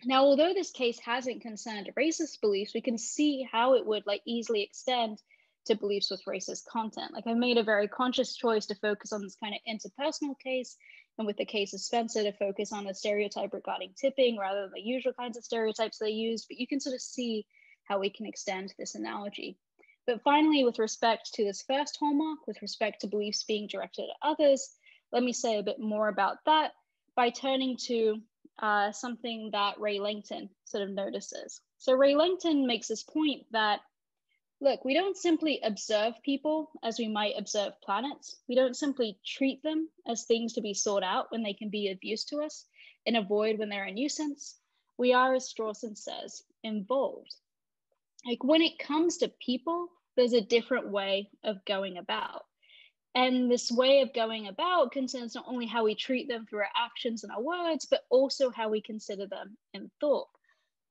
Now, although this case hasn't concerned racist beliefs, we can see how it would like easily extend to beliefs with racist content. Like I've made a very conscious choice to focus on this kind of interpersonal case, and with the case of Spencer to focus on the stereotype regarding tipping rather than the usual kinds of stereotypes they use. But you can sort of see how we can extend this analogy. But finally, with respect to this first hallmark, with respect to beliefs being directed at others, let me say a bit more about that by turning to uh, something that Rae Langton sort of notices. So Rae Langton makes this point that, look, we don't simply observe people as we might observe planets. We don't simply treat them as things to be sought out when they can be of use to us and avoid when they're a nuisance. We are, as Strawson says, involved. Like when it comes to people, there's a different way of going about. And this way of going about concerns not only how we treat them through our actions and our words, but also how we consider them in thought.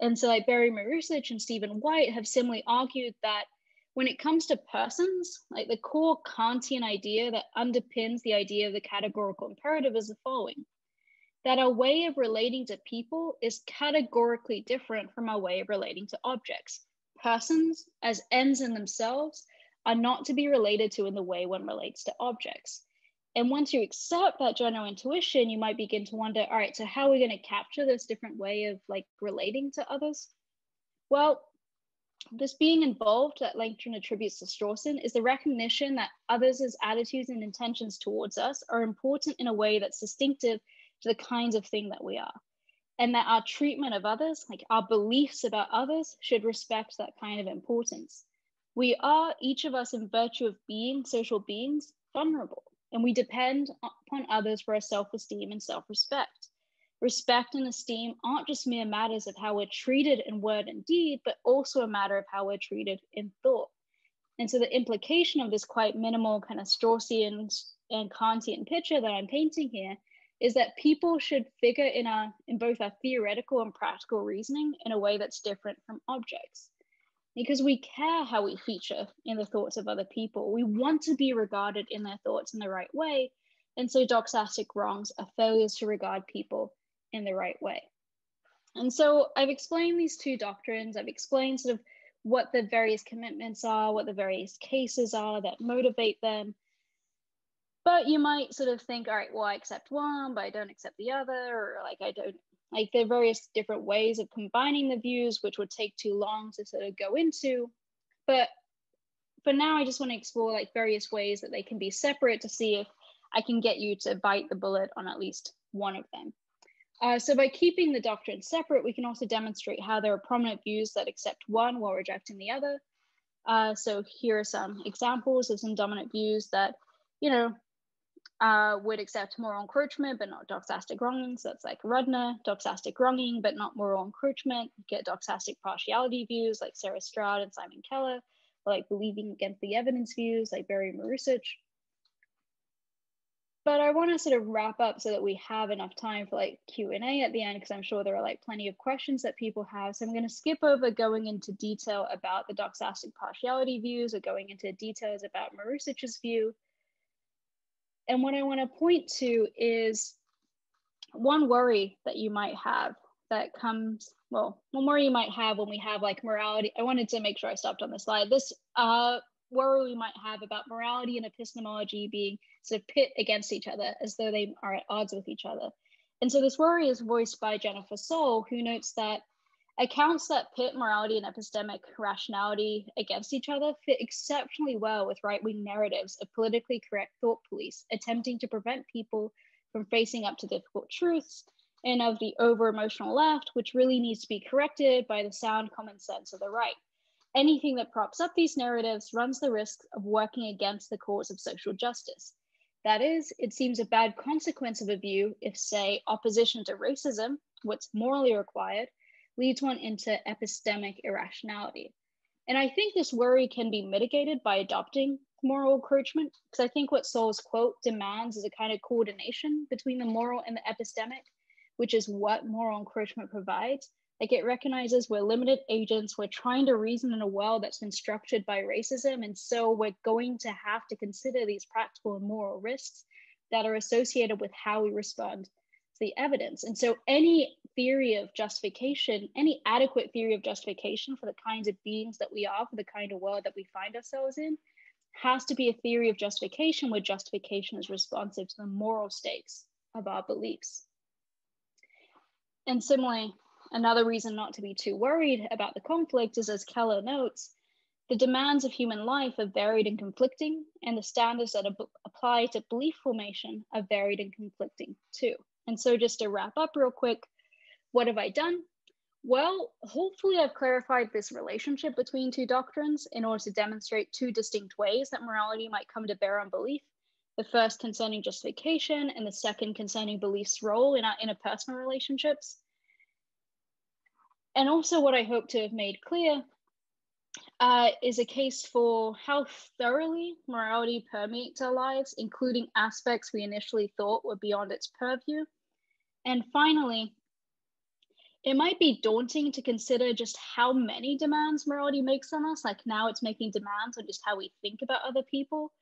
And so, like Barry Marusic and Stephen White have similarly argued that when it comes to persons, like the core Kantian idea that underpins the idea of the categorical imperative is the following that our way of relating to people is categorically different from our way of relating to objects persons as ends in themselves are not to be related to in the way one relates to objects. And once you accept that general intuition, you might begin to wonder, all right, so how are we going to capture this different way of like relating to others? Well, this being involved that Langton attributes to Strawson is the recognition that others' attitudes and intentions towards us are important in a way that's distinctive to the kinds of thing that we are and that our treatment of others, like our beliefs about others, should respect that kind of importance. We are, each of us, in virtue of being social beings, vulnerable, and we depend upon others for our self esteem and self respect. Respect and esteem aren't just mere matters of how we're treated in word and deed, but also a matter of how we're treated in thought. And so the implication of this quite minimal kind of Strawsian and Kantian picture that I'm painting here is that people should figure in our in both our theoretical and practical reasoning in a way that's different from objects. Because we care how we feature in the thoughts of other people. We want to be regarded in their thoughts in the right way. And so doxastic wrongs are failures to regard people in the right way and so i've explained these two doctrines i've explained sort of what the various commitments are what the various cases are that motivate them but you might sort of think, all right, well, I accept one, but I don't accept the other, or like I don't like there are various different ways of combining the views, which would take too long to sort of go into. But for now, I just want to explore like various ways that they can be separate to see if I can get you to bite the bullet on at least one of them. Uh, so by keeping the doctrines separate, we can also demonstrate how there are prominent views that accept one while rejecting the other. Uh, so here are some examples of some dominant views that, you know, uh, would accept moral encroachment, but not doxastic wronging. So that's like Rudner, doxastic wronging, but not moral encroachment. You get doxastic partiality views like Sarah Stroud and Simon Keller, like believing against the evidence views like Barry Marusic. But I want to sort of wrap up so that we have enough time for like Q&A at the end, because I'm sure there are like plenty of questions that people have. So I'm going to skip over going into detail about the doxastic partiality views or going into details about Marusic's view and what I want to point to is one worry that you might have that comes, well, one worry you might have when we have like morality. I wanted to make sure I stopped on the slide. This uh, worry we might have about morality and epistemology being sort of pit against each other as though they are at odds with each other. And so this worry is voiced by Jennifer Saul, who notes that Accounts that pit morality and epistemic rationality against each other fit exceptionally well with right wing narratives of politically correct thought police attempting to prevent people from facing up to difficult truths, and of the over emotional left, which really needs to be corrected by the sound common sense of the right. Anything that props up these narratives runs the risk of working against the cause of social justice. That is, it seems a bad consequence of a view if, say, opposition to racism, what's morally required, leads one into epistemic irrationality. And I think this worry can be mitigated by adopting moral encroachment, because I think what Saul's quote demands is a kind of coordination between the moral and the epistemic, which is what moral encroachment provides. Like it recognizes we're limited agents, we're trying to reason in a world that's been structured by racism. And so we're going to have to consider these practical and moral risks that are associated with how we respond to the evidence. And so any theory of justification, any adequate theory of justification for the kinds of beings that we are, for the kind of world that we find ourselves in, has to be a theory of justification where justification is responsive to the moral stakes of our beliefs. And similarly, another reason not to be too worried about the conflict is, as Keller notes, the demands of human life are varied and conflicting, and the standards that apply to belief formation are varied and conflicting too. And so just to wrap up real quick, what have I done? Well, hopefully I've clarified this relationship between two doctrines in order to demonstrate two distinct ways that morality might come to bear on belief. The first concerning justification and the second concerning belief's role in our interpersonal relationships. And also what I hope to have made clear uh, is a case for how thoroughly morality permeates our lives, including aspects we initially thought were beyond its purview, and finally, it might be daunting to consider just how many demands morality makes on us. Like now it's making demands on just how we think about other people.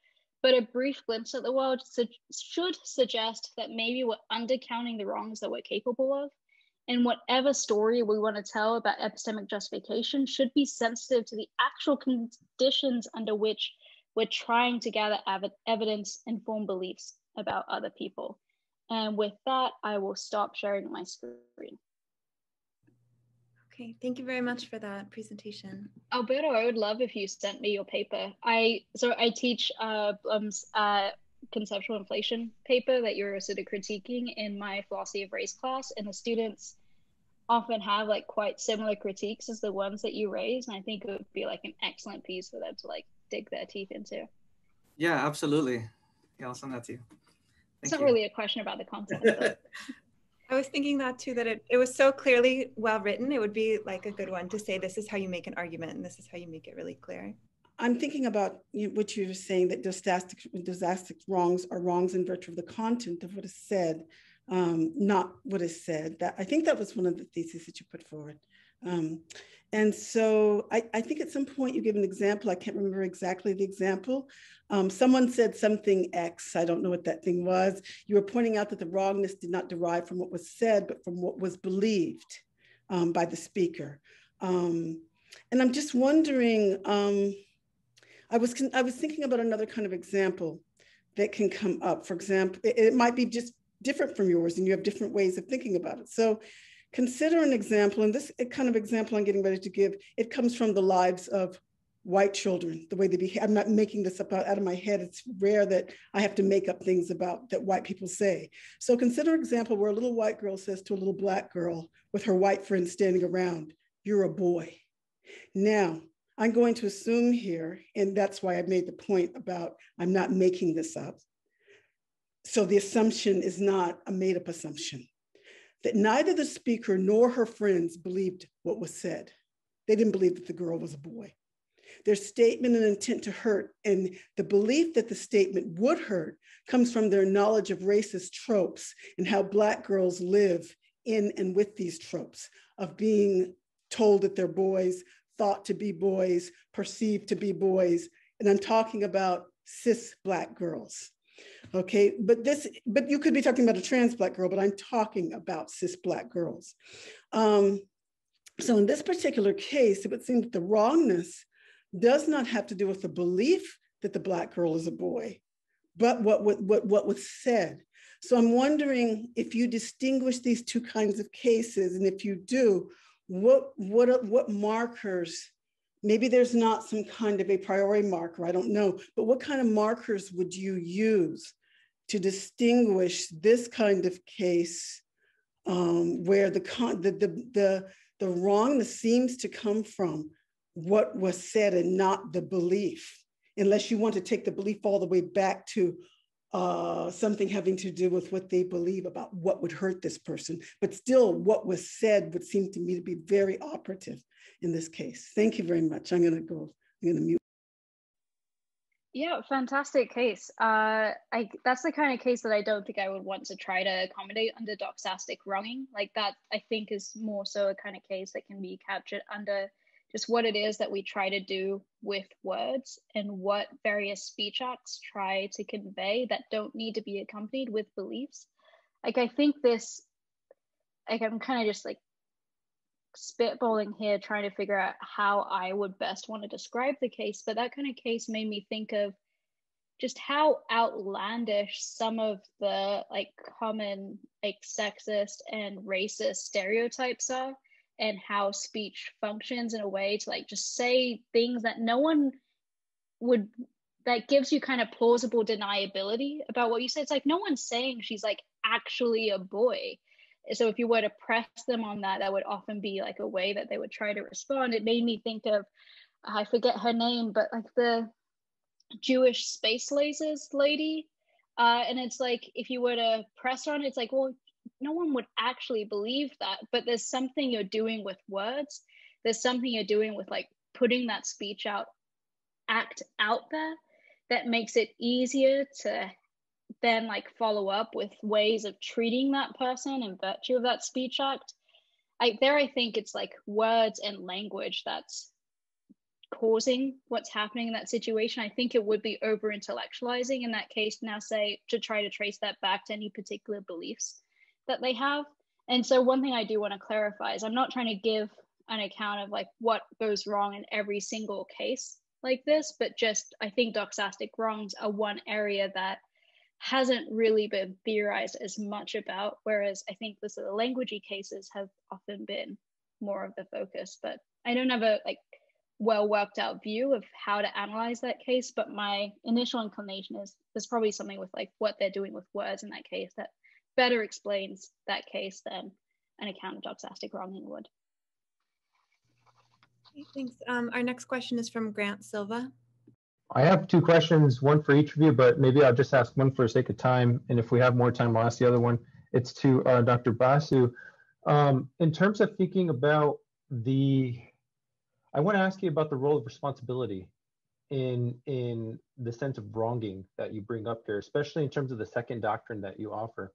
But a brief glimpse at the world su- should suggest that maybe we're undercounting the wrongs that we're capable of. And whatever story we want to tell about epistemic justification should be sensitive to the actual conditions under which we're trying to gather ev- evidence and form beliefs about other people. And with that, I will stop sharing my screen. Okay, thank you very much for that presentation. Alberto, I would love if you sent me your paper. I so I teach uh, Blum's uh, conceptual inflation paper that you're sort of critiquing in my philosophy of race class, and the students often have like quite similar critiques as the ones that you raise, and I think it would be like an excellent piece for them to like dig their teeth into. Yeah, absolutely. Yeah, I'll send that to you it's not you. really a question about the content. I was thinking that too, that it, it was so clearly well written. It would be like a good one to say, this is how you make an argument and this is how you make it really clear. I'm thinking about what you were saying that doxastic wrongs are wrongs in virtue of the content of what is said, um, not what is said. That I think that was one of the theses that you put forward. Um, and so I, I, think at some point you give an example. I can't remember exactly the example. Um, someone said something X. I don't know what that thing was. You were pointing out that the wrongness did not derive from what was said, but from what was believed um, by the speaker. Um, and I'm just wondering. I was I was thinking about another kind of example that can come up. For example, it, it might be just different from yours, and you have different ways of thinking about it. So consider an example, and this kind of example I'm getting ready to give, it comes from the lives of white children, the way they behave. I'm not making this up out, of my head. It's rare that I have to make up things about that white people say. So consider an example where a little white girl says to a little black girl with her white friends standing around, you're a boy. Now, I'm going to assume here, and that's why I made the point about I'm not making this up. So the assumption is not a made up assumption that neither the speaker nor her friends believed what was said. They didn't believe that the girl was a boy. Their statement and intent to hurt and the belief that the statement would hurt comes from their knowledge of racist tropes and how Black girls live in and with these tropes of being told that they're boys, thought to be boys, perceived to be boys. And I'm talking about cis Black girls. Okay, but this, but you could be talking about a trans Black girl, but I'm talking about cis Black girls. Um, so in this particular case, it would seem that the wrongness does not have to do with the belief that the Black girl is a boy, but what, what, what, what was said. So I'm wondering if you distinguish these two kinds of cases, and if you do, what, what, what markers, maybe there's not some kind of a priori marker, I don't know, but what kind of markers would you use to distinguish this kind of case um, where the, the, the, the, the wrongness seems to come from what was said and not the belief, unless you want to take the belief all the way back to uh, something having to do with what they believe about what would hurt this person. But still, what was said would seem to me to be very operative in this case. Thank you very much. I'm going to go, I'm going to mute. Yeah, fantastic case. Uh, I that's the kind of case that I don't think I would want to try to accommodate under doxastic wronging. Like that, I think is more so a kind of case that can be captured under just what it is that we try to do with words and what various speech acts try to convey that don't need to be accompanied with beliefs. Like, I think this, like, I'm kind of just like spitballing here, trying to figure out how I would best want to describe the case. But that kind of case made me think of just how outlandish some of the like common like sexist and racist stereotypes are and how speech functions in a way to like just say things that no one would that gives you kind of plausible deniability about what you said. It's like no one's saying she's like actually a boy. So if you were to press them on that, that would often be like a way that they would try to respond. It made me think of I forget her name, but like the Jewish space lasers lady. Uh, and it's like if you were to press on, it's like, well, no one would actually believe that but there's something you're doing with words. There's something you're doing with like putting that speech out act out there that makes it easier to then like follow up with ways of treating that person in virtue of that speech act. I, there i think it's like words and language that's causing what's happening in that situation. I think it would be over intellectualizing in that case. Now say to try to trace that back to any particular beliefs that they have. And so one thing I do want to clarify is I'm not trying to give an account of like what goes wrong in every single case like this, but just I think doxastic wrongs are one area that hasn't really been theorized as much about, whereas I think the sort of languagey cases have often been more of the focus. But I don't have a like well worked out view of how to analyze that case, but my initial inclination is there's probably something with like what they're doing with words in that case that better explains that case than an account of doxastic wronging would. Okay, thanks. Um, our next question is from Grant Silva. I have two questions, one for each of you, but maybe I'll just ask one for sake of time. And if we have more time, I'll ask the other one. It's to uh, Dr. Basu. Um, in terms of thinking about the, I want to ask you about the role of responsibility in in the sense of wronging that you bring up here, especially in terms of the second doctrine that you offer.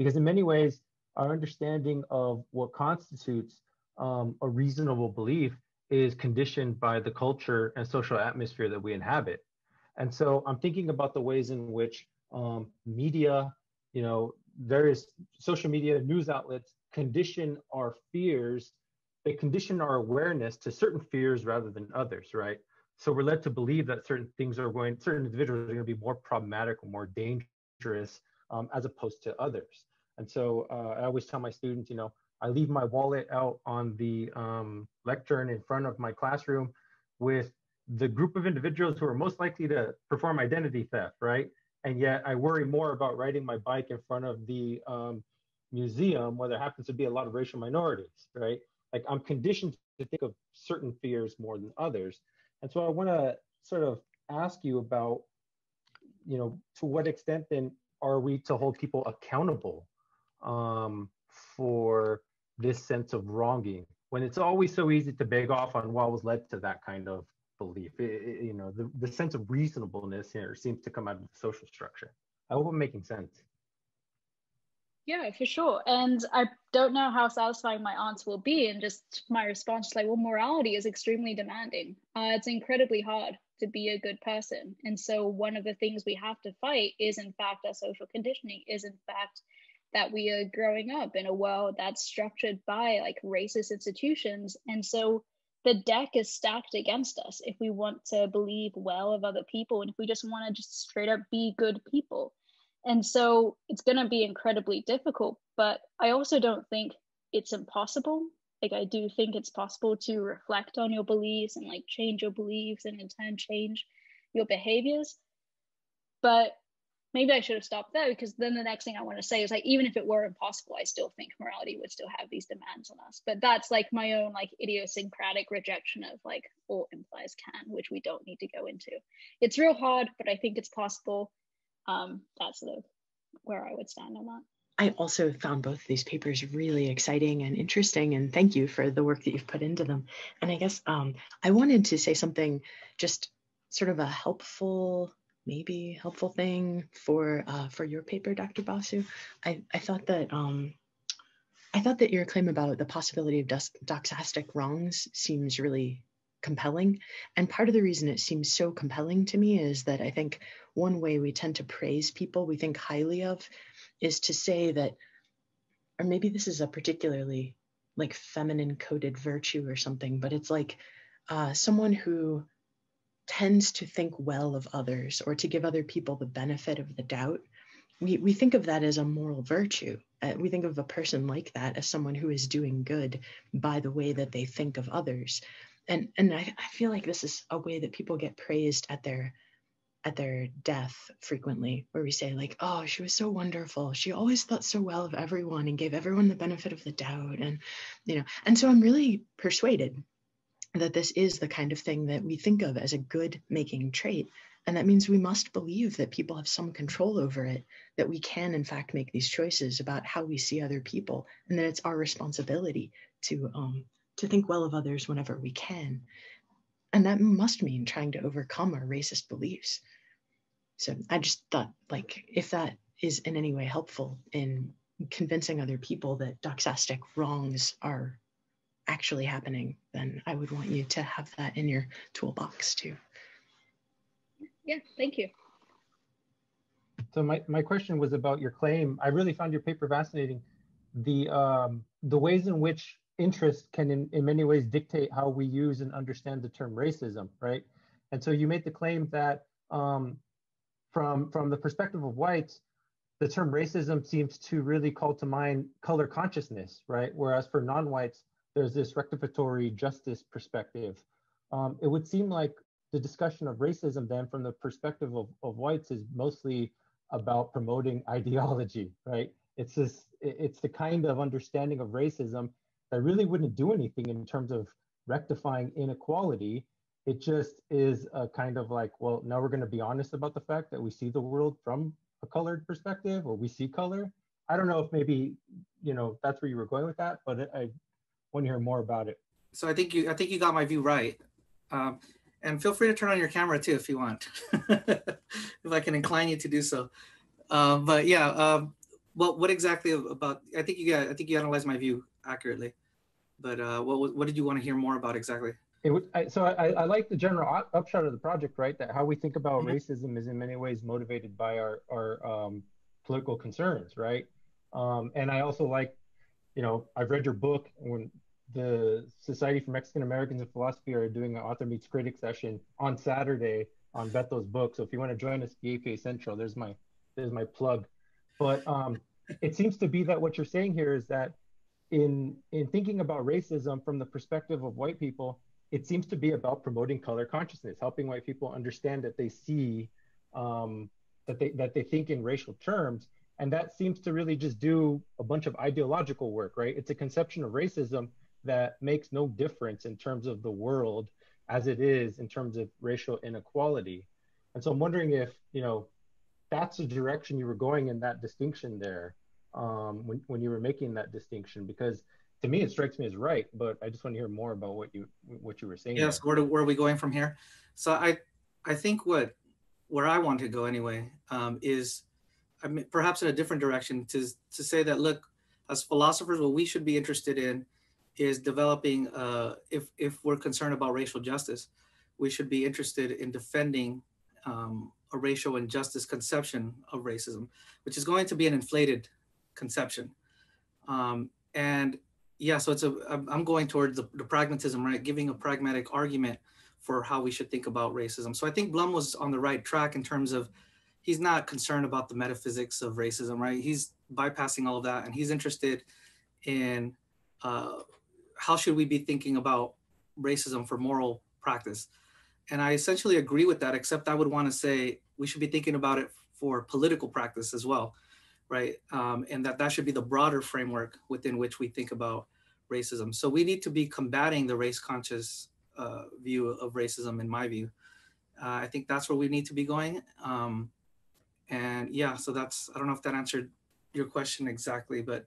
Because in many ways, our understanding of what constitutes um, a reasonable belief is conditioned by the culture and social atmosphere that we inhabit. And so I'm thinking about the ways in which um, media, you know, various social media news outlets condition our fears, they condition our awareness to certain fears rather than others, right? So we're led to believe that certain things are going, certain individuals are going to be more problematic or more dangerous um, as opposed to others. And so uh, I always tell my students, you know, I leave my wallet out on the um, lectern in front of my classroom with the group of individuals who are most likely to perform identity theft, right? And yet I worry more about riding my bike in front of the um, museum where there happens to be a lot of racial minorities, right? Like I'm conditioned to think of certain fears more than others. And so I want to sort of ask you about, you know, to what extent then are we to hold people accountable um, for this sense of wronging when it's always so easy to beg off on what was led to that kind of belief. It, it, you know, the, the sense of reasonableness here seems to come out of the social structure. I hope I'm making sense. Yeah, for sure. And I don't know how satisfying my answer will be. And just my response is like, well, morality is extremely demanding. Uh, it's incredibly hard to be a good person. And so one of the things we have to fight is, in fact, our social conditioning, is, in fact, that we are growing up in a world that's structured by like racist institutions. And so the deck is stacked against us if we want to believe well of other people and if we just want to just straight up be good people. And so it's going to be incredibly difficult, but I also don't think it's impossible. Like, I do think it's possible to reflect on your beliefs and like change your beliefs and in turn change your behaviors. But maybe I should have stopped there because then the next thing I want to say is like, even if it were impossible, I still think morality would still have these demands on us. But that's like my own like idiosyncratic rejection of like ought implies can, which we don't need to go into. It's real hard, but I think it's possible. Um, that's of where I would stand on that. I also found both these papers really exciting and interesting, and thank you for the work that you've put into them. And I guess um, I wanted to say something just sort of a helpful maybe helpful thing for uh, for your paper, Dr. Basu. I, I thought that um, I thought that your claim about the possibility of doxastic wrongs seems really compelling. And part of the reason it seems so compelling to me is that I think one way we tend to praise people we think highly of is to say that, or maybe this is a particularly like feminine coded virtue or something, but it's like uh, someone who tends to think well of others or to give other people the benefit of the doubt, we, we think of that as a moral virtue. Uh, we think of a person like that as someone who is doing good by the way that they think of others. And, and I, I feel like this is a way that people get praised at their at their death frequently where we say like oh she was so wonderful she always thought so well of everyone and gave everyone the benefit of the doubt and you know and so i'm really persuaded that this is the kind of thing that we think of as a good making trait. And that means we must believe that people have some control over it, that we can, in fact, make these choices about how we see other people, and that it's our responsibility to, um, to think well of others whenever we can. And that must mean trying to overcome our racist beliefs. So I just thought, like, if that is in any way helpful in convincing other people that doxastic wrongs are actually happening, then I would want you to have that in your toolbox too. Yeah, thank you. So my, my question was about your claim. I really found your paper fascinating. The um, the ways in which interest can in, in many ways dictate how we use and understand the term racism, right? And so you made the claim that um, from from the perspective of whites, the term racism seems to really call to mind color consciousness, right? Whereas for non-whites, there's this rectificatory justice perspective. Um, it would seem like the discussion of racism then from the perspective of, of whites is mostly about promoting ideology, right? It's this, it's the kind of understanding of racism that really wouldn't do anything in terms of rectifying inequality. It just is a kind of like, well, now we're going to be honest about the fact that we see the world from a colored perspective or we see color. I don't know if maybe, you know, that's where you were going with that, but I want to hear more about it. So I think you I think you got my view right. Um, and feel free to turn on your camera too if you want, if I can incline you to do so. Uh, but yeah, um, what what exactly about? I think you got I think you analyzed my view accurately. But uh, what what did you want to hear more about exactly? It would, I, so I, I like the general upshot of the project, right? That how we think about mm-hmm. racism is in many ways motivated by our our um, political concerns, right? Um, and I also like you know, I've read your book when the Society for Mexican Americans in Philosophy are doing an author meets critic session on Saturday on Beto's book. So if you want to join us, APA Central, there's my there's my plug. But um, it seems to be that what you're saying here is that in in thinking about racism from the perspective of white people, it seems to be about promoting color consciousness, helping white people understand that they see um, that they that they think in racial terms, and that seems to really just do a bunch of ideological work, right? It's a conception of racism that makes no difference in terms of the world as it is in terms of racial inequality. And so I'm wondering if you know that's the direction you were going in that distinction there um, when when you were making that distinction because to me it strikes me as right but i just want to hear more about what you what you were saying yes where, do, where are we going from here so i i think what where i want to go anyway um, is I mean, perhaps in a different direction to to say that look as philosophers what we should be interested in is developing uh, if if we're concerned about racial justice we should be interested in defending um, a racial injustice conception of racism which is going to be an inflated conception um, and yeah, so it's a I'm going towards the, the pragmatism, right? Giving a pragmatic argument for how we should think about racism. So I think Blum was on the right track in terms of he's not concerned about the metaphysics of racism, right? He's bypassing all of that, and he's interested in uh, how should we be thinking about racism for moral practice. And I essentially agree with that, except I would want to say we should be thinking about it for political practice as well right? Um, and that that should be the broader framework within which we think about racism. So we need to be combating the race conscious uh, view of racism, in my view. Uh, I think that's where we need to be going. Um, and yeah, so that's, I don't know if that answered your question exactly, but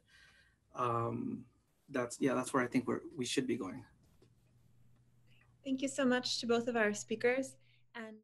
um, that's, yeah, that's where I think we're, we should be going. Thank you so much to both of our speakers. And